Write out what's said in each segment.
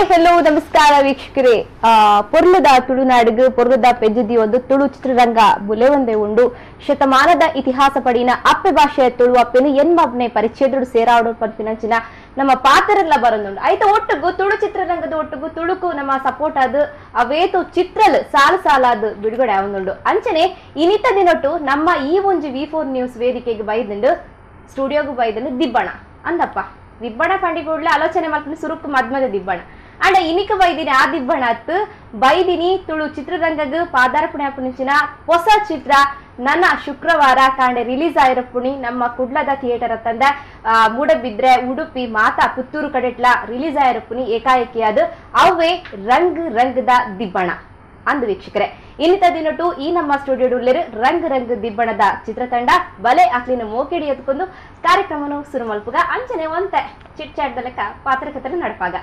Hi hello ನಮಸ್ಕಾರ ವೀಕ್ಷಕರೇ. ಆ, ಪೊರ್ಲದ ತುಳುನಾಡಿಗೆ ಪೊರ್ಲದ ಪೆಜ್ಜದಿ ಒಂದು ತುಳು ಚಿತ್ರರಂಗ ಬುಲೆ ಒಂದೇ ಉಂಡು. ಶತಮಾನದ ಇತಿಹಾಸ ಪಡಿನ ಅಪ್ಪೆ ಭಾಷೆಯ ತುಳು ಅಪ್ಪೆನು ಎನ್ಮಬ್ನೆ ಪರಿಚಯದುಡು ಸೇರಾಡು ಪಡ್ಪಿನಂಚಿನ ನಮ್ಮ ಪಾತ್ರರೆಲ್ಲ ಬರೋದುಂಡು. ಆಯ್ತು ಒಟ್ಟಿಗೂ ತುಳು ಚಿತ್ರರಂಗದ ಒಟ್ಟಿಗೂ ತುಳುಕು ನಮ್ಮ ಸಪೋರ್ಟ್ ಅದು ಅವೇತು ಚಿತ್ರಲ್ ಸಾಲು ಸಾಲಾದ ಬಿಡುಗಡೆ ಆವೊಂದುಂಡು. ಅಂಚನೆ ಇನಿತ ದಿನಟ್ಟು ನಮ್ಮ ಈ ಒಂಜಿ ವಿ ಫೋರ್ ನ್ಯೂಸ್ ವೇದಿಕೆಗೆ ಬೈದಂಡು ಸ್ಟುಡಿಯೋಗೂ ಬೈದಂಡು ದಿಬ್ಬಣ. ಅಂದಪ್ಪ ದಿಬ್ಬಣ ಪಂಡಿಗೂಡ್ಲೆ ಆಲೋಚನೆ ಮಾಡ್ತೀನಿ ಸುರುಕು ಮದ್ಮದ ದಿಬ್ಬಣ. ಅಂಡ ಇನಿಕ ಬೈದಿನಿ ಆ ದಿಬ್ಬಣ ಅತ್ತು ಬೈದಿನಿ ತುಳು ಚಿತ್ರರಂಗಗ್ ಪಾದಾರ್ಪಣೆ ಆಪುಣಿಂಚಿನ ಹೊಸ ಚಿತ್ರ ನನ್ನ ಶುಕ್ರವಾರ ಕಾಂಡೆ ರಿಲೀಸ್ ಆಗಿರಪ್ಪುಣಿ ನಮ್ಮ ಕುಡ್ಲದ ಥಿಯೇಟರ್ ತಂದ ಮೂಡಬಿದ್ರೆ, ಉಡುಪಿ, ಮಾತಾ, ಪುತ್ತೂರು ಕಡೆಟ್ಲ ರಿಲೀಸ್ ಆಗಿರಪ್ಪುನಿ ಏಕಾಏಕಿ ಅದು ಅವೇ ರಂಗ್ ರಂಗದ ದಿಬ್ಬಣ. ಅಂದು ವೀಕ್ಷಕರೇ ಇನ್ನಿತ ದಿನಟು ಈ ನಮ್ಮ ಸ್ಟುಡಿಯೋಡುಲ್ಲಿರು ರಂಗ್ ರಂಗ್ ದಿಬ್ಬಣದ ಚಿತ್ರತಂಡ ಬಲೆ ಅಕ್ಲಿನ ಮೋಕೆಡಿ ಎತ್ಕೊಂಡು ಕಾರ್ಯಕ್ರಮನು ಶುರು ಮಲ್ಪುಗ. ಅಂಚನೆ ಒಂತೆ ಚಿಟ್ ಚಾಟ್ ಲೆಕ್ಕ ಪಾತ್ರಕಥನ ನಡಪಾಗ.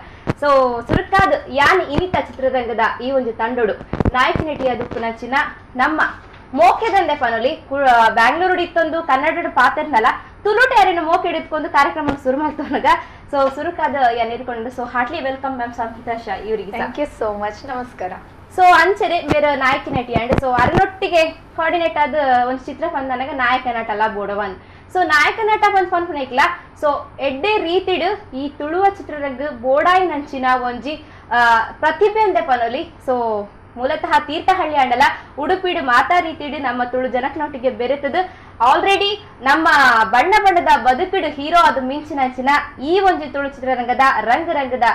ಸೊ ಸುರುಕಾದ್ ಯಾನ್ ಇನಿತ ಚಿತ್ರರಂಗದ ಈ ಒಂದು ತಂಡೋಡು ನಾಯಕ ನಟಿಯಾದ ಪುನಚಿನ ನಮ್ಮ ಮೋಕೆದಂದೆ ಪನೊಲಿ ಬ್ಯಾಂಗ್ಳೂರು ಇತ್ತೊಂದು ಕನ್ನಡ ಪಾತ್ರನಲ್ಲ ತುಲುಟ ಯಾರಿನ ಮೋಕೆ ಹಿಡಿದ್ಕೊಂಡು ಕಾರ್ಯಕ್ರಮ ಶುರು ಮಾಡ್ತಾನಾಗ ಸೊ ಸುರುಕಾದ ಯಾನ್ ಇದ್ಕೊಂಡು ಸೊ ಹಾರ್ಟ್ಲಿ ವೆಲ್ಕಮ್ ಮ್ಯಾಮ್ ಸಂತೋಷ ಇವರಿಗೆ ಥ್ಯಾಂಕ್ ಯು ಸೋ ಮಚ್ ನಮಸ್ಕಾರ. ಸೊ ಅಂಚನೆ ಬೇರೆ ನಾಯಕಿ ನಟಿ ಅಂಡ್ ಸೊ ಅರನೊಟ್ಟಿಗೆ ಕೋಆರ್ಡಿನೇಟ್ ಆದ ಒಂದು ಚಿತ್ರ ಬಂದನಾಗ ನಾಯಕ ನಟ ಅಲ್ಲ ಬೋಡವನ್. ಸೊ ನಾಯಕ ನಟ ಬಂದ್ ಪನ್ಪುನೈಕ್ಲ ಸೊ ಎಡ್ಡೆ ರೀತಿಡ್ ಈ ತುಳುವ ಚಿತ್ರರಂಗ ಬೋಡಾಯಿ ನಂಚಿನ ಒಂಜಿ ಪ್ರತಿಭೆ ಅಂದೆ ಪನೊಲಿ. ಸೊ ಮೂಲತಃ ತೀರ್ಥಹಳ್ಳಿ ಅಂಡಲ, ಉಡುಪಿಡು ಮಾತಾ ರೀತಿಡು ನಮ್ಮ ತುಳು ಜನಕ್ನೊಟ್ಟಿಗೆ ಬೆರೆತದು. ಆಲ್ರೆಡಿ ನಮ್ಮ ಬಣ್ಣ ಬಣ್ಣದ ಬದುಕಿಡು ಹೀರೋ ಅದು ಮಿಂಚಿನಂಚಿನ ಈ ಒಂಜಿ ತುಳು ಚಿತ್ರರಂಗದ ರಂಗ ರಂಗದ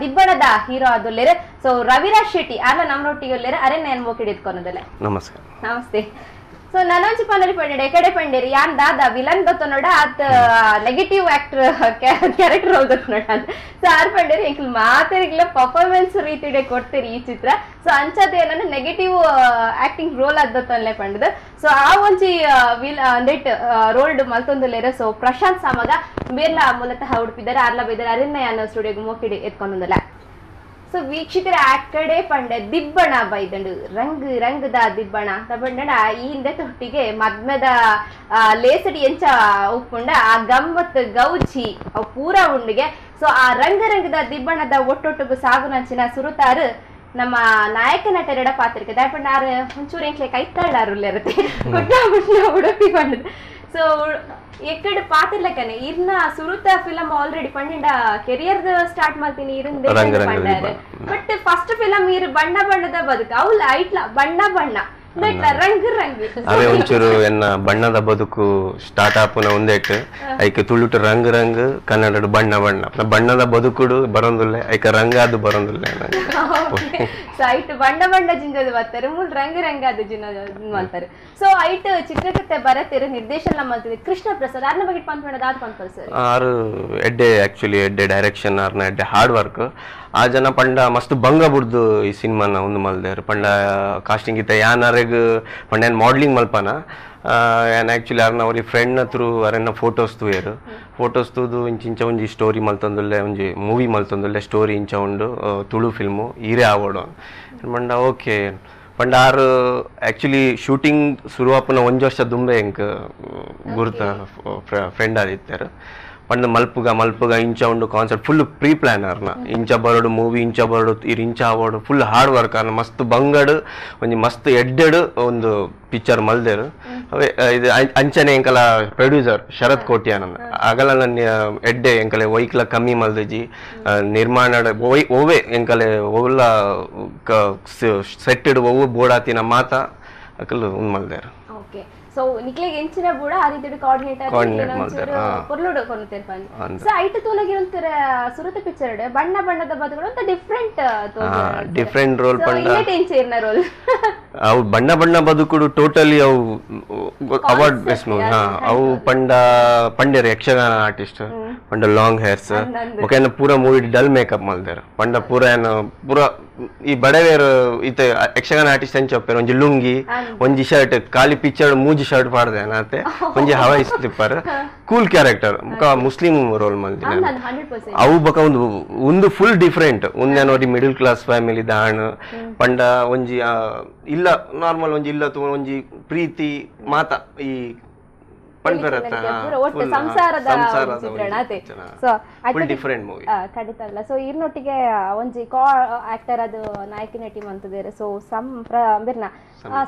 ದಿಬ್ಬಣದ ಹೀರೋ ಅದುಲ್ಲೇರೆ ಸೊ ರವಿರಾಜ್ ಶೆಟ್ಟಿ ಆಲ ನಮ್ಮೊಟ್ಟಿಗೆ ಒಲ್ಲೇರೆ ಅರೆ ನಾನು ಮೋಕಿಡ್ ಇದ್ಕೊನದಲ್ಲ ನಮಸ್ಕಾರ. ನಮಸ್ತೆ. ಸೊ ನನಂಚಿ ಪನ್ನರಿ ಪಂಡೆಡೆ ಕಡೆ ಪಂಡಿರಿ ಯಾನ್ ದಾದ ವಿಲನ್ ಗೊತ್ತ ನೋಡ ಆತ್ ನೆಗೆಟಿವ್ ಆಕ್ಟರ್ ಕ್ಯಾರೆಕ್ಟರ್ ರೋಲ್ ಗೊತ್ತ ನೋಡ ಸೊ ಆರ್ ಪಂಡಿರಿ ಎಂಕ್ಲು ಮಾತಾಡಿಗ್ಲ ಪರ್ಫಾರ್ಮೆನ್ಸ್ ರೀತಿಡೆ ಕೊಡ್ತೀರಿ ಈ ಚಿತ್ರ. ಸೊ ಅಂಚದ ಏನಂದ್ರೆ ನೆಗೆಟಿವ್ ಆಕ್ಟಿಂಗ್ ರೋಲ್ ಅದ್ದೊತ್ತಲ್ಲೇ ಪಂಡದ. ಸೊ ಆ ಒಂಜಿ ವಿಲ್ ಅಂದೆಟ್ ರೋಲ್ಡ್ ಮಲ್ತೊಂದುಲ್ಲೇರೆ. ಸೊ ಪ್ರಶಾಂತ್ ಸಾಮಗ ಬೇರ್ಲ ಮೂಲತಃ ಉಡುಪಿದ್ದಾರೆ ಆರ್ಲ ಬೈದಾರೆ ಅರಿನ್ನ ಯಾನ ಸ್ಟುಡಿಯೋಗೆ ಮೋಕಿಡಿ ಎತ್ಕೊಂಡೊಂದಲ್ಲ ಸೊ ವೀಕ್ಷಕರ ಆ ಕಡೆ ಪಂಡೆ ದಿಬ್ಬಣ ಬೈದಂಡು ರಂಗ್ ರಂಗದ ದಿಬ್ಬಣ ಅಂತ ಬಂಡ ಈ ಹಿಂದೆ ತೊಟ್ಟಿಗೆ ಮದ್ಮೆದ ಆ, ಲೇಸಡಿ ಎಂಚ ಉಪ್ಪುಂಡ ಆ ಗಮ್ಮತ್ ಗೌಜಿ ಅವು ಪೂರ ಉಂಡಿಗೆ ಸೊ ಆ ರಂಗ ರಂಗದ ದಿಬ್ಬಣದ ಒಟ್ಟೊಟ್ಟಿಗೂ ಸಾಗು ನಂಚಿನ ಸುರುತಾರು ನಮ್ಮ ನಾಯಕ ನಟರೆಡ ಪಾತ್ರಿಕೆ ದಯಪಂಡ ಆರು ಒಂಚೂರು ಎಂಕ್ಲೆ ಕೈತಾಳಾರು ಇರುತ್ತೆ ಗುಡ್ಡ ಗುಡ್ಡ ಉಡುಪಿ ಬಂಡದು ಸೊ ಎಕ್ಕಡೆ ಪಾತಿರ್ಲಕ್ಕನೆ ಇರ್ನ ಸುರುತ ಫಿಲಂ ಆಲ್ರೆಡಿ ಪಂಡಿಂಡ ಕೆರಿಯರ್ ಸ್ಟಾರ್ಟ್ ಮಾಡ್ತೀನಿ ಇರಂದೆ ಪಂಡಾರೆ ಬಟ್ ಫಸ್ಟ್ ಫಿಲಂ ಇರ್ ಬಣ್ಣ ಬಣ್ಣದ ಬದುಕು ಅವ್ಲ ಐಟ್ಲ ಬಣ್ಣ ಬಣ್ಣ ಅವೇ ಒಂಚೂರು ಎನ್ನ ಬಣ್ಣದ ಬದುಕು ಸ್ಟಾರ್ಟ್ ಆಪುನ ಒಂದೇಟ್. ಐಕೆ ತುಳುಟು ರಂಗ್ ರಂಗ್ ಕನ್ನಡ ಬಣ್ಣ ಬಣ್ಣ. ಬಣ್ಣದ ಬದುಕುಡು ಬರೋದಿಲ್ಲ ಐಕ ರಂಗ ಅದು ಬರೋದಿಲ್ಲ ಸೊ ಐಟ್ ಬಣ್ಣ ಬಣ್ಣ ಜಿಂಜದ ಬರ್ತಾರೆ ಮೂಲ್ ರಂಗ್ ರಂಗ ಅದು ಜಿನ ಮಾಡ್ತಾರೆ. ಸೊ ಐಟ್ ಚಿತ್ರಕಥೆ ಬರತ್ತಿರ ನಿರ್ದೇಶನ ಮಾಡ್ತಿದೆ ಕೃಷ್ಣ ಪ್ರಸಾದ್ ಅರ್ನ ಬಗ್ಗೆ ಪಂತ್ ಮಾಡೋದು ಆದ್ ಪಂತ್ ಸರ್. ಆರು ಎಡ್ಡೆ ಆಕ್ಚುಲಿ ಎಡ್ಡೆ ಡೈರೆಕ್ಷನ್ ಆರ್ನ ಎಡ್ಡೆ ಹಾರ್ಡ್ ವರ್ಕ್ ಆ ಜನ ಪಂಡ ಮಸ್ತ್ ಭಂಗ ಬುಡ್ದು ಈ ಸಿನಿಮಾನ ಒಂದು ಮಲ್ದೇರ್ ಪಂಡ ಕಾಸ್ಟಿಂಗ್ ಇತ್ತ ಯಾನರೆಗ್ ಪಂಡ ಏನ್ ಮಾಡ್ಲಿಂಗ್ ಮಲ್ಪನ ಏನ್ ಆಕ್ಚುಲಿ ಅರ್ನ ಅವ್ರಿಗೆ ಫ್ರೆಂಡ್ ತ್ರೂ ಅರೆನ್ನ ಫೋಟೋಸ್ ತೂಯರು. ಫೋಟೋಸ್ ತೂದು ಇಂಚ ಇಂಚ ಒಂಜಿ ಸ್ಟೋರಿ ಮಲ್ತೊಂದುಲ್ಲೆ ಒಂಜಿ ಮೂವಿ ಮಲ್ತೊಂದುಲ್ಲೆ ಸ್ಟೋರಿ ಇಂಚ ಉಂಡು ತುಳು ಫಿಲ್ಮು ಹೀರೆ ಆವೋಡು ಪಂಡ ಓಕೆ ಪಂಡ ಆರು ಆಕ್ಚುಲಿ ಶೂಟಿಂಗ್ ಶುರುವಾಪನ ಒಂದು ವರ್ಷ ದುಂಬೆ ಎಂಕ್ ಗುರುತ ಫ್ರೆಂಡ್ ಆದಿತ್ತಾರೆ. ಪಂಡ ಮಲ್ಪುಗ ಮಲ್ಪುಗ, ಇಂಚ ಉಂಡು ಕಾನ್ಸೆಪ್ಟ್ ಫುಲ್ ಪ್ರೀ ಪ್ಲಾನರ್ ಅರ್ನ ಇಂಚ ಬರೋಡು ಮೂವಿ ಇಂಚ ಬರೋಡು ಇರ್ ಇಂಚ ಆವೋಡು ಫುಲ್ ಹಾರ್ಡ್ ವರ್ಕ್ ಅರ್ನ ಮಸ್ತ್ ಬಂಗಡು, ಒಂಜಿ ಮಸ್ತ್ ಎಡ್ಡೆಡು ಒಂದು ಪಿಕ್ಚರ್ ಮಲ್ದೇರು. ಇದು ಅಂಚನೆ ಎಂಕಲ ಪ್ರೊಡ್ಯೂಸರ್ ಶರತ್ ಕೋಟ್ಯಾನಂದ ಆಗಲ ನನ್ನ ಎಡ್ಡೆ ಎಂಕಲೆ ಒಯ್ಕ್ಲ ಕಮ್ಮಿ ಮಲ್ದಜಿ. ನಿರ್ಮಾಣ ಒಯ್, ಒವೆ ಎಂಕಲೆ ಒಲ್ಲ ಸೆಟ್ಟೆಡ್ ಒವ್ವು ಬೋಡಾತಿನ ಮಾತ ಅಕಲು ಉಂದು ಮಲ್ದೇರು. ಓಕೆ. ಸೊ ನಿಕ್ಲೆಗ್ ಎಂಚಿನ ಬೂಡ ಆ ರೀತಿ ಕೋಆರ್ಡಿನೇಟರ್ ಪೊರ್ಲುಡು ಕೊನ್ನುತ್ತೇರ್ ಪಂದ್ ಸೊ ಐಟ್ ತೂಲಗಿ ಒಂಥರ ಸುರತ ಪಿಕ್ಚರ್ ಬಣ್ಣ ಬಣ್ಣದ ಬದುಗಳು ಅಂತ ಡಿಫ್ರೆಂಟ್ ಡಿಫ್ರೆಂಟ್ ರೋಲ್ ಪಂಡ ರೋಲ್ ಅವು ಬಣ್ಣ ಬಣ್ಣ ಬದುಕುಡು ಟೋಟಲಿ ಅವು ಅವಾರ್ಡ್ ಬೇಸ್ ಮೂವಿ ಹಾ. ಅವು ಪಂಡ ಪಂಡ್ಯರು ಯಕ್ಷಗಾನ ಆರ್ಟಿಸ್ಟ್ ಪಂಡ ಲಾಂಗ್ ಹೇರ್ಸ್. ಒಕೆ ಪೂರ ಮೂವಿ ಡಲ್ ಮೇಕಪ್ ಮಲ್ದಾರ ಪಂಡ ಪೂರ ಏನು ಪೂರ ಈ ಬಡವೇರು ಈತ ಯಕ್ಷಗಾನ ಆರ್ಟಿಸ್ಟ್ ಎಂಚ ಒಪ್ಪೇರು ಒಂಜಿ ಲುಂಗಿ ಒಂಜಿ ಶರ್ಟ್ ಖಾಲಿ ಪಿಕ್ಚರ್ ಮೂಜಿ ಶರ್ಟ್ ಪಾಡ್ದೆ ನಾತೆ ಒಂಜಿ ಹವಾ ಇಸ್ತಿಪ್ಪಾರ ಕೂಲ್ ಕ್ಯಾರೆಕ್ಟರ್ ಮುಸ್ಲಿಂ ರೋಲ್ ಮಲ್ದಿನ ಅವು ಬೊಕ ಒಂದು ಒಂದು ಫುಲ್ ಡಿಫ್ರೆಂಟ್ ಒಂದೇ ನೋಡಿ ಮಿಡಲ್ ಕ್ಲಾಸ್ ಫ್ಯಾಮಿಲಿ ದಾಣ. ಪಂಡ ಒಂಜಿ ಇಲ್ಲ ನಾರ್ಮಲ್ ಒಂಜಿ ಇಲ್ಲ ಒಂಜಿ ಪ್ರೀತಿ ಮಾತ ಈ ಒಟ್ಟು ಸಂಸಾರದ ಚಿತ್ರಣ. ಸೊ. ಖಂಡಿತ ಅಲ್ಲ. ಸೊ ಇರ್ನೊಟ್ಟಿಗೆ ಒಂಜಿ ಕಾ ಆಕ್ಟರ್ ಅದು ನಾಯಕಿ ಟೀಮ್ ಮಂತದೇರು ಸೊ ಸಂ ಬಿರ್ನ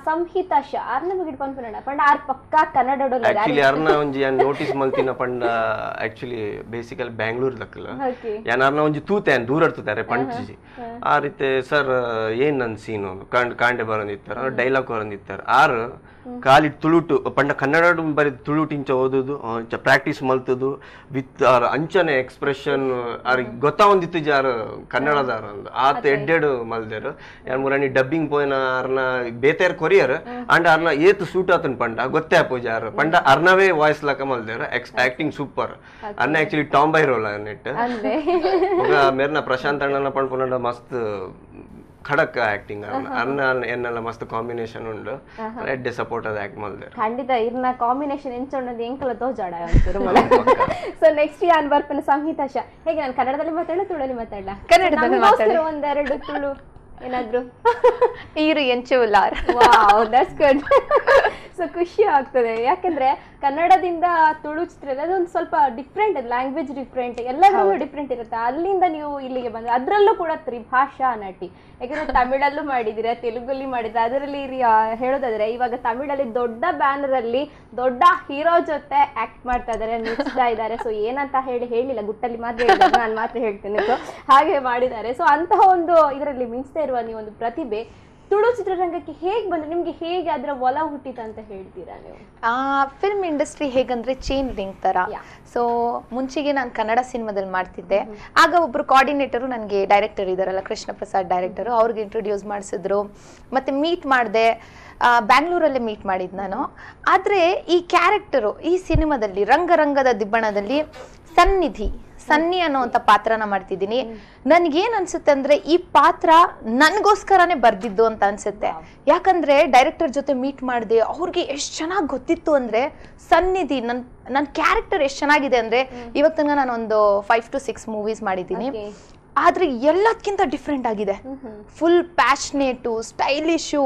ಸಂಹಿತ. ಶಾ ಆರ್ ನಮಗೆ ಇಟ್ಕೊಂಡು ಪಂಡ ಆರ್ ಪಕ್ಕ ಕನ್ನಡ ಆಕ್ಚುಲಿ ಅರ್ನ ಒಂಜಿ ಯಾನ್ ನೋಟಿಸ್ ಮಲ್ತಿನ ಪಂಡ ಆಕ್ಚುಲಿ ಬೇಸಿಕಲ್ ಬ್ಯಾಂಗ್ಳೂರ್ ದಕ್ಕಲ ಯಾನ್ ಅರ್ನ ಒಂಜಿ ತೂತೆ ದೂರ ಇರ್ತದೆ ಪಂಚಿ ಆ ರೀತಿ ಸರ್ ಏನ್ ನನ್ ಸೀನು ಕಾಂಡ್ ಬರಂದಿತ್ತಾರ ಡೈಲಾಗ್ ಬರಂದಿತ್ತಾರ. ಆರ್ ಕಾಲಿ ತುಳುಟು ಪಂಡ ಕನ್ನಡ ಬರೀ ತುಳುಟು ಇಂಚ ಓದುದು ಇಂಚ ಪ್ರಾಕ್ಟೀಸ್ ಮಲ್ತದು ವಿತ್ ಆರ್ ಅಂಚನೆ ಎಕ್ಸ್ಪ್ರೆಷನ್ ಆರ್ ಗೊತ್ತಾವಂದಿತ್ತು ಜಾರ್ ಕನ್ನಡದಾರ ಅಂದ್ ಆತ ಎಡ್ಡೆಡು ಮಲ್ದೇರು ಯಾನ್ ಮುರಾನಿ ಡಬ್ಬಿಂಗ್ ಪೋಯ್ನ ಅರ್ನ ಬೇತೇರ್ ಕೊರಿಯರ್ ಅಂಡ್ ಅರ್ನ ಏತ್ ಸೂಟ್ ಆತನ್ ಪಂಡ ಗೊತ್ತೇ ಆಪು ಜಾರ್ ಪಂಡ ಅರ್ನವೇ ವಾಯ್ಸ್ ಲಕ ಮಲ್ದೇರು ಎಕ್ಸ್ ಆಕ್ಟಿಂಗ್ ಸೂಪರ್ ಅರ್ನ ಆಕ್ಚುಲಿ ಟಾಂಬೈ ರೋಲ್ ನೆಟ್ ಅಂದ್ರೆ ఒక ಮೇರ್ನ ಪ್ರಶಾಂತ್ ಅಣ್ಣನ ಪಂಡ್ಕೊಂಡ ಮಸ್ತ್ ಖಡಕ್ ಆಕ್ಟಿಂಗ್ ಅನ್ನ ಎನ್ನೆಲ್ಲ ಮಸ್ತ್ ಕಾಂಬಿನೇಷನ್ ಉಂಡು. ರೆಡ್ ಸಪೋರ್ಟ್ ಅದ ಆಕ್ಟ್ ಮಲ್ದೆ ಖಂಡಿತ ಇರ್ನ ಕಾಂಬಿನೇಷನ್ ಎಂಚೊಂಡದು ಎಂಕಲ ತೋಜಾಡ ಸೊ ನೆಕ್ಸ್ಟ್ ಯಾನ್ ಬರ್ಪನ ಸಂಹಿತಾ ಶಾ. ಹೇಗೆ ನಾನು ಕನ್ನಡದಲ್ಲಿ ಮಾತಾಡಲ್ಲ ತುಳಲ್ಲಿ ಮಾತಾಡಲ್ಲ ಕನ್ನಡದಲ್ಲಿ ಮಾತಾಡಲ್ಲ ಒಂದೆರಡು ತುಳು ಏನಾದ್ರು? ಈರು ಎಂಚುಲಾರ್ ವಾವ್ ದಟ್ಸ್ ಗುಡ್ ಸೊ ಖುಷಿ ಆಗ್ತದೆ. ಯಾಕಂದ್ರೆ ಕನ್ನಡದಿಂದ ತುಳು ಚಿತ್ರ ಅದೊಂದು ಸ್ವಲ್ಪ ಡಿಫ್ರೆಂಟ್ ಲ್ಯಾಂಗ್ವೇಜ್ ಡಿಫ್ರೆಂಟ್ ಎಲ್ಲದರಲ್ಲೂ ಡಿಫ್ರೆಂಟ್ ಇರುತ್ತೆ. ಅಲ್ಲಿಂದ ನೀವು ಇಲ್ಲಿಗೆ ಬಂದ್ರೆ ಅದರಲ್ಲೂ ಕೂಡ ತ್ರಿಭಾಷಾ ನಟಿ. ಯಾಕಂದ್ರೆ ತಮಿಳಲ್ಲೂ ಮಾಡಿದಿರ, ತೆಲುಗಲ್ಲಿ ಮಾಡಿದ್ರೆ, ಅದರಲ್ಲಿ ಹೇಳೋದಾದ್ರೆ ಇವಾಗ ತಮಿಳಲ್ಲಿ ದೊಡ್ಡ ಬ್ಯಾನರ್ ಅಲ್ಲಿ ದೊಡ್ಡ ಹೀರೋ ಜೊತೆ ಆಕ್ಟ್ ಮಾಡ್ತಾ ಇದಾರೆ ನಿಲ್ಸ್ತಾ ಇದ್ದಾರೆ ಸೊ ಏನಂತ ಹೇಳಿ ಹೇಳಿಲ್ಲ, ಗುಟ್ಟಲ್ಲಿ ಮಾತ್ರ ಹೇಳಿದ್ರೆ ನಾನು ಮಾತ್ರ ಹೇಳ್ತೇನೆ. ಸೊ ಹಾಗೆ ಮಾಡಿದ್ದಾರೆ. ಸೊ ಅಂತಹ ಒಂದು ಇದರಲ್ಲಿ ಮಿಂಚ್ತಾ ಇರುವ ನೀವು ಒಂದು ಪ್ರತಿಭೆ ತುಳು ಚಿತ್ರರಂಗಕ್ಕೆ ಹೇಗೆ ಬಂದ್ರೆ ನಿಮ್ಗೆ ಹೇಗೆ ಅದರ ಒಲ ಹುಟ್ಟಿತ ಅಂತ ಹೇಳ್ತೀರಾ ನೀವು? ಫಿಲ್ಮ್ ಇಂಡಸ್ಟ್ರಿ ಹೇಗಂದ್ರೆ ಚೈನ್ ಲಿಂಕ್ ತರ. ಸೊ ಮುಂಚೆಗೆ ನಾನು ಕನ್ನಡ ಸಿನಿಮಾದಲ್ಲಿ ಮಾಡ್ತಿದ್ದೆ. ಆಗ ಒಬ್ರು ಕೋಆರ್ಡಿನೇಟರು ನನಗೆ ಡೈರೆಕ್ಟರ್ ಇದಾರಲ್ಲ ಕೃಷ್ಣ ಪ್ರಸಾದ್ ಡೈರೆಕ್ಟರು ಅವ್ರಿಗೆ ಇಂಟ್ರೊಡ್ಯೂಸ್ ಮಾಡಿಸಿದ್ರು. ಮತ್ತೆ ಮೀಟ್ ಮಾಡಿದೆ. ಬ್ಯಾಂಗ್ಳೂರಲ್ಲೇ ಮೀಟ್ ಮಾಡಿದ್ದು ನಾನು. ಆದರೆ ಈ ಕ್ಯಾರೆಕ್ಟರು ಈ ಸಿನಿಮಾದಲ್ಲಿ ರಂಗರಂಗದ ದಿಬ್ಬಣದಲ್ಲಿ ಸನ್ನಿಧಿ. ಸನ್ನಿ ಅನ್ನುವಂಥ ಪಾತ್ರನ ಮಾಡ್ತಿದ್ದೀನಿ. ನನ್ಗೇನ್ ಅನ್ಸುತ್ತೆ ಅಂದ್ರೆ ಈ ಪಾತ್ರ ನನ್ಗೋಸ್ಕರನೇ ಬರ್ದಿದ್ದು ಅಂತ ಅನ್ಸುತ್ತೆ. ಯಾಕಂದ್ರೆ ಡೈರೆಕ್ಟರ್ ಜೊತೆ ಮೀಟ್ ಮಾಡಿದೆ ಅವ್ರಿಗೆ ಎಷ್ಟು ಚೆನ್ನಾಗಿ ಗೊತ್ತಿತ್ತು ಅಂದ್ರೆ ಸನ್ನಿಧಿ ನನ್ ನನ್ನ ಕ್ಯಾರೆಕ್ಟರ್ ಎಷ್ಟು ಚೆನ್ನಾಗಿದೆ ಅಂದ್ರೆ ಇವಾಗ ತನಕ ನಾನು ಒಂದು ಫೈವ್ ಟು ಸಿಕ್ಸ್ ಮೂವೀಸ್ ಮಾಡಿದ್ದೀನಿ. ಆದ್ರೆ ಎಲ್ಲದಕ್ಕಿಂತ ಡಿಫ್ರೆಂಟ್ ಆಗಿದೆ. ಫುಲ್ ಪ್ಯಾಷನೇಟು ಸ್ಟೈಲಿಶು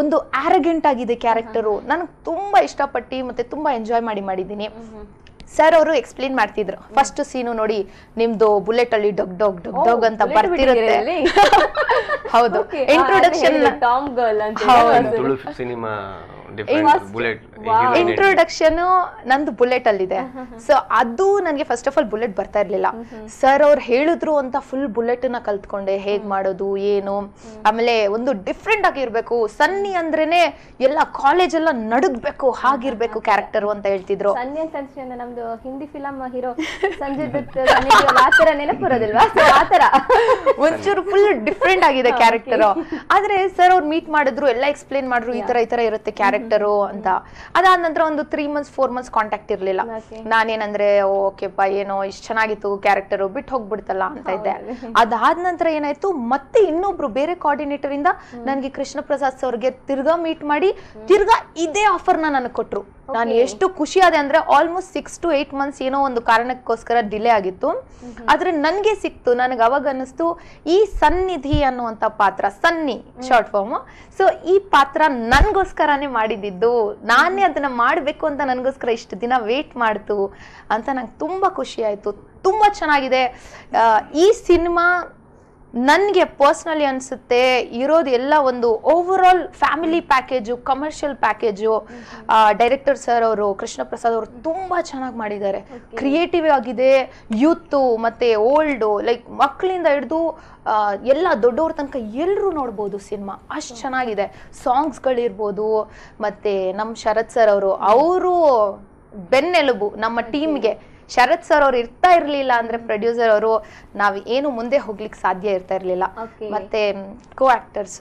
ಒಂದು ಆರಗೆಂಟ್ ಆಗಿದೆ ಕ್ಯಾರೆಕ್ಟರು ನನಗೆ ತುಂಬ ಇಷ್ಟಪಟ್ಟು ಮತ್ತೆ ತುಂಬ ಎಂಜಾಯ್ ಮಾಡಿ ಮಾಡಿದ್ದೀನಿ. ಸರ್ ಅವರು ಎಕ್ಸ್ಪ್ಲೇನ್ ಮಾಡ್ತಿದ್ರು. ಫಸ್ಟ್ ಸೀನು ನೋಡಿ ನಿಮ್ದು ಬುಲೆಟ್ ಅಲ್ಲಿ ಡಗ್ ಡಗ್ ಡಗ್ ಡಗ್ ಅಂತ ಬರ್ತಿರುತ್ತೆ. ಹೌದು. ಇಂಟ್ರೊಡಕ್ಷನ್ ಟಾಮ್ ಗರ್ಲ್ ಅಂತ ತುಳು ಸಿನಿಮಾ ಇಂಟ್ರೊಡಕ್ಷನ್ ನಂದು ಬುಲೆಟ್ ಅಲ್ಲಿದೆ. ಸೊ ಅದು ನನಗೆ ಫಸ್ಟ್ ಆಫ್ ಆಲ್ ಬುಲೆಟ್ ಬರ್ತಾ ಇರ್ಲಿಲ್ಲ. ಸರ್ ಅವ್ರು ಹೇಳಿದ್ರು ಅಂತ ಫುಲ್ ಬುಲೆಟ್ನ ಕಲ್ತ್ಕೊಂಡೆ. ಹೇಗ್ ಮಾಡೋದು ಏನು? ಆಮೇಲೆ ಒಂದು ಡಿಫ್ರೆಂಟ್ ಆಗಿರ್ಬೇಕು. ಸನ್ನಿ ಅಂದ್ರೇನೆ ಎಲ್ಲ ಕಾಲೇಜ್ ಎಲ್ಲ ನಡುಗ್ಬೇಕು ಹಾಗಿರ್ಬೇಕು ಕ್ಯಾರೆಕ್ಟರ್ ಅಂತ ಹೇಳ್ತಿದ್ರು. ಸನ್ನಿ ಅಂತ ನಮ್ದು ಹಿಂದಿ ಫಿಲಂ ಹೀರೋ ಸಂಜಯ್ ದತ್ ಸನ್ನಿ ದೇವಲ್ ಆ ತರ ನೆನಪು ಬರೋದಿಲ್ವಾ? So, ಆ ತರ ಒಂಚೂರು ಫುಲ್ ಡಿಫ್ರೆಂಟ್ ಆಗಿದೆ ಕ್ಯಾರೆಕ್ಟರ್ ಆದ್ರೆ ಸರ್ ಅವ್ರು ಮೀಟ್ ಮಾಡಿದ್ರು ಎಲ್ಲ ಎಕ್ಸ್ಪ್ಲೇನ್ ಮಾಡಿದ್ರು ಈ ತರ ಈ ತರ ಇರುತ್ತೆ ಕ್ಯಾರೆಕ್ಟರ್ ಅಂತ. ಅದಾದ ನಂತರ ಒಂದು three months four months contact ಇರ್ಲಿಲ್ಲ. ನಾನೇನಂದ್ರೆ ಓಕೆಪ್ಪ ಏನೋ ಇಷ್ಟು ಚೆನ್ನಾಗಿತ್ತು ಕ್ಯಾರೆಕ್ಟರ್ ಬಿಟ್ಟು ಹೋಗ್ಬಿಡ್ತಲ್ಲ ಅಂತ ಇದ್ದೆ. ಅದಾದ ನಂತರ ಏನಾಯ್ತು ಮತ್ತೆ ಇನ್ನೊಬ್ರು ಬೇರೆ ಕೋಆರ್ಡಿನೇಟರ್ ಇಂದ ನನಗೆ ಕೃಷ್ಣ ಪ್ರಸಾದ್ ಸರ್ಗೆ ತಿರ್ಗಾ ಮೀಟ್ ಮಾಡಿ ತಿರ್ಗಾ ಇದೇ ಆಫರ್ನ ನನಗೆ ಕೊಟ್ರು. ನಾನು ಎಷ್ಟು ಖುಷಿ ಆದೆ ಅಂದ್ರೆ almost six to eight months ಏನೋ ಒಂದು ಕಾರಣಕ್ಕೋಸ್ಕರ ಡಿಲೇ ಆಗಿತ್ತು. ಆದ್ರೆ ನನ್ಗೆ ಸಿಕ್ತು ನನಗೆ ಅವಾಗ ಅನ್ನಿಸ್ತು ಈ ಸನ್ನಿಧಿ ಅನ್ನುವಂತ ಪಾತ್ರ ಸನ್ನಿ ಶಾರ್ಟ್ ಫಾರ್ಮ್ ಸೊ ಈ ಪಾತ್ರ ನನ್ಗೋಸ್ಕರನೇ ಮಾಡಿದ್ದು, ನಾನೇ ಅದನ್ನ ಮಾಡಬೇಕು ಅಂತ ನನಗೋಸ್ಕರ ಇಷ್ಟು ದಿನ ವೇಟ್ ಮಾಡ್ತು ಅಂತ ನಂಗೆ ತುಂಬಾ ಖುಷಿ ಆಯ್ತು. ತುಂಬಾ ಚೆನ್ನಾಗಿದೆ. ಈ ಸಿನಿಮಾ ನನಗೆ ಪರ್ಸ್ನಲಿ ಅನಿಸುತ್ತೆ ಇರೋದು ಎಲ್ಲ ಒಂದು over all family package commercial package director sir ಅವರು ಕೃಷ್ಣ ಪ್ರಸಾದ್ ಅವರು ತುಂಬ ಚೆನ್ನಾಗಿ ಮಾಡಿದ್ದಾರೆ. ಕ್ರಿಯೇಟಿವ್ ಆಗಿದೆ ಯೂತ್ ಮತ್ತು ಓಲ್ಡು ಲೈಕ್ ಮಕ್ಕಳಿಂದ ಹಿಡಿದು ಎಲ್ಲ ದೊಡ್ಡವ್ರ ತನಕ ಎಲ್ಲರೂ ನೋಡ್ಬೋದು ಸಿನಿಮಾ. ಅಷ್ಟು ಚೆನ್ನಾಗಿದೆ. ಸಾಂಗ್ಸ್ಗಳಿರ್ಬೋದು ಮತ್ತು ನಮ್ಮ ಶರತ್ ಸರ್ ಅವರು ಅವರು ಬೆನ್ನೆಲುಬು ನಮ್ಮ ಟೀಮ್ಗೆ ಶರತ್ ಸರ್ ಅವ್ರು ಇರ್ತಾ ಇರ್ಲಿಲ್ಲ ಅಂದ್ರೆ ಪ್ರೊಡ್ಯೂಸರ್ ಅವರು ನಾವ್ ಏನು ಮುಂದೆ ಹೋಗ್ಲಿಕ್ಕೆ ಸಾಧ್ಯ ಇರ್ತಾ ಇರ್ಲಿಲ್ಲ. ಮತ್ತೆ ಕೋ ಆಕ್ಟರ್ಸ್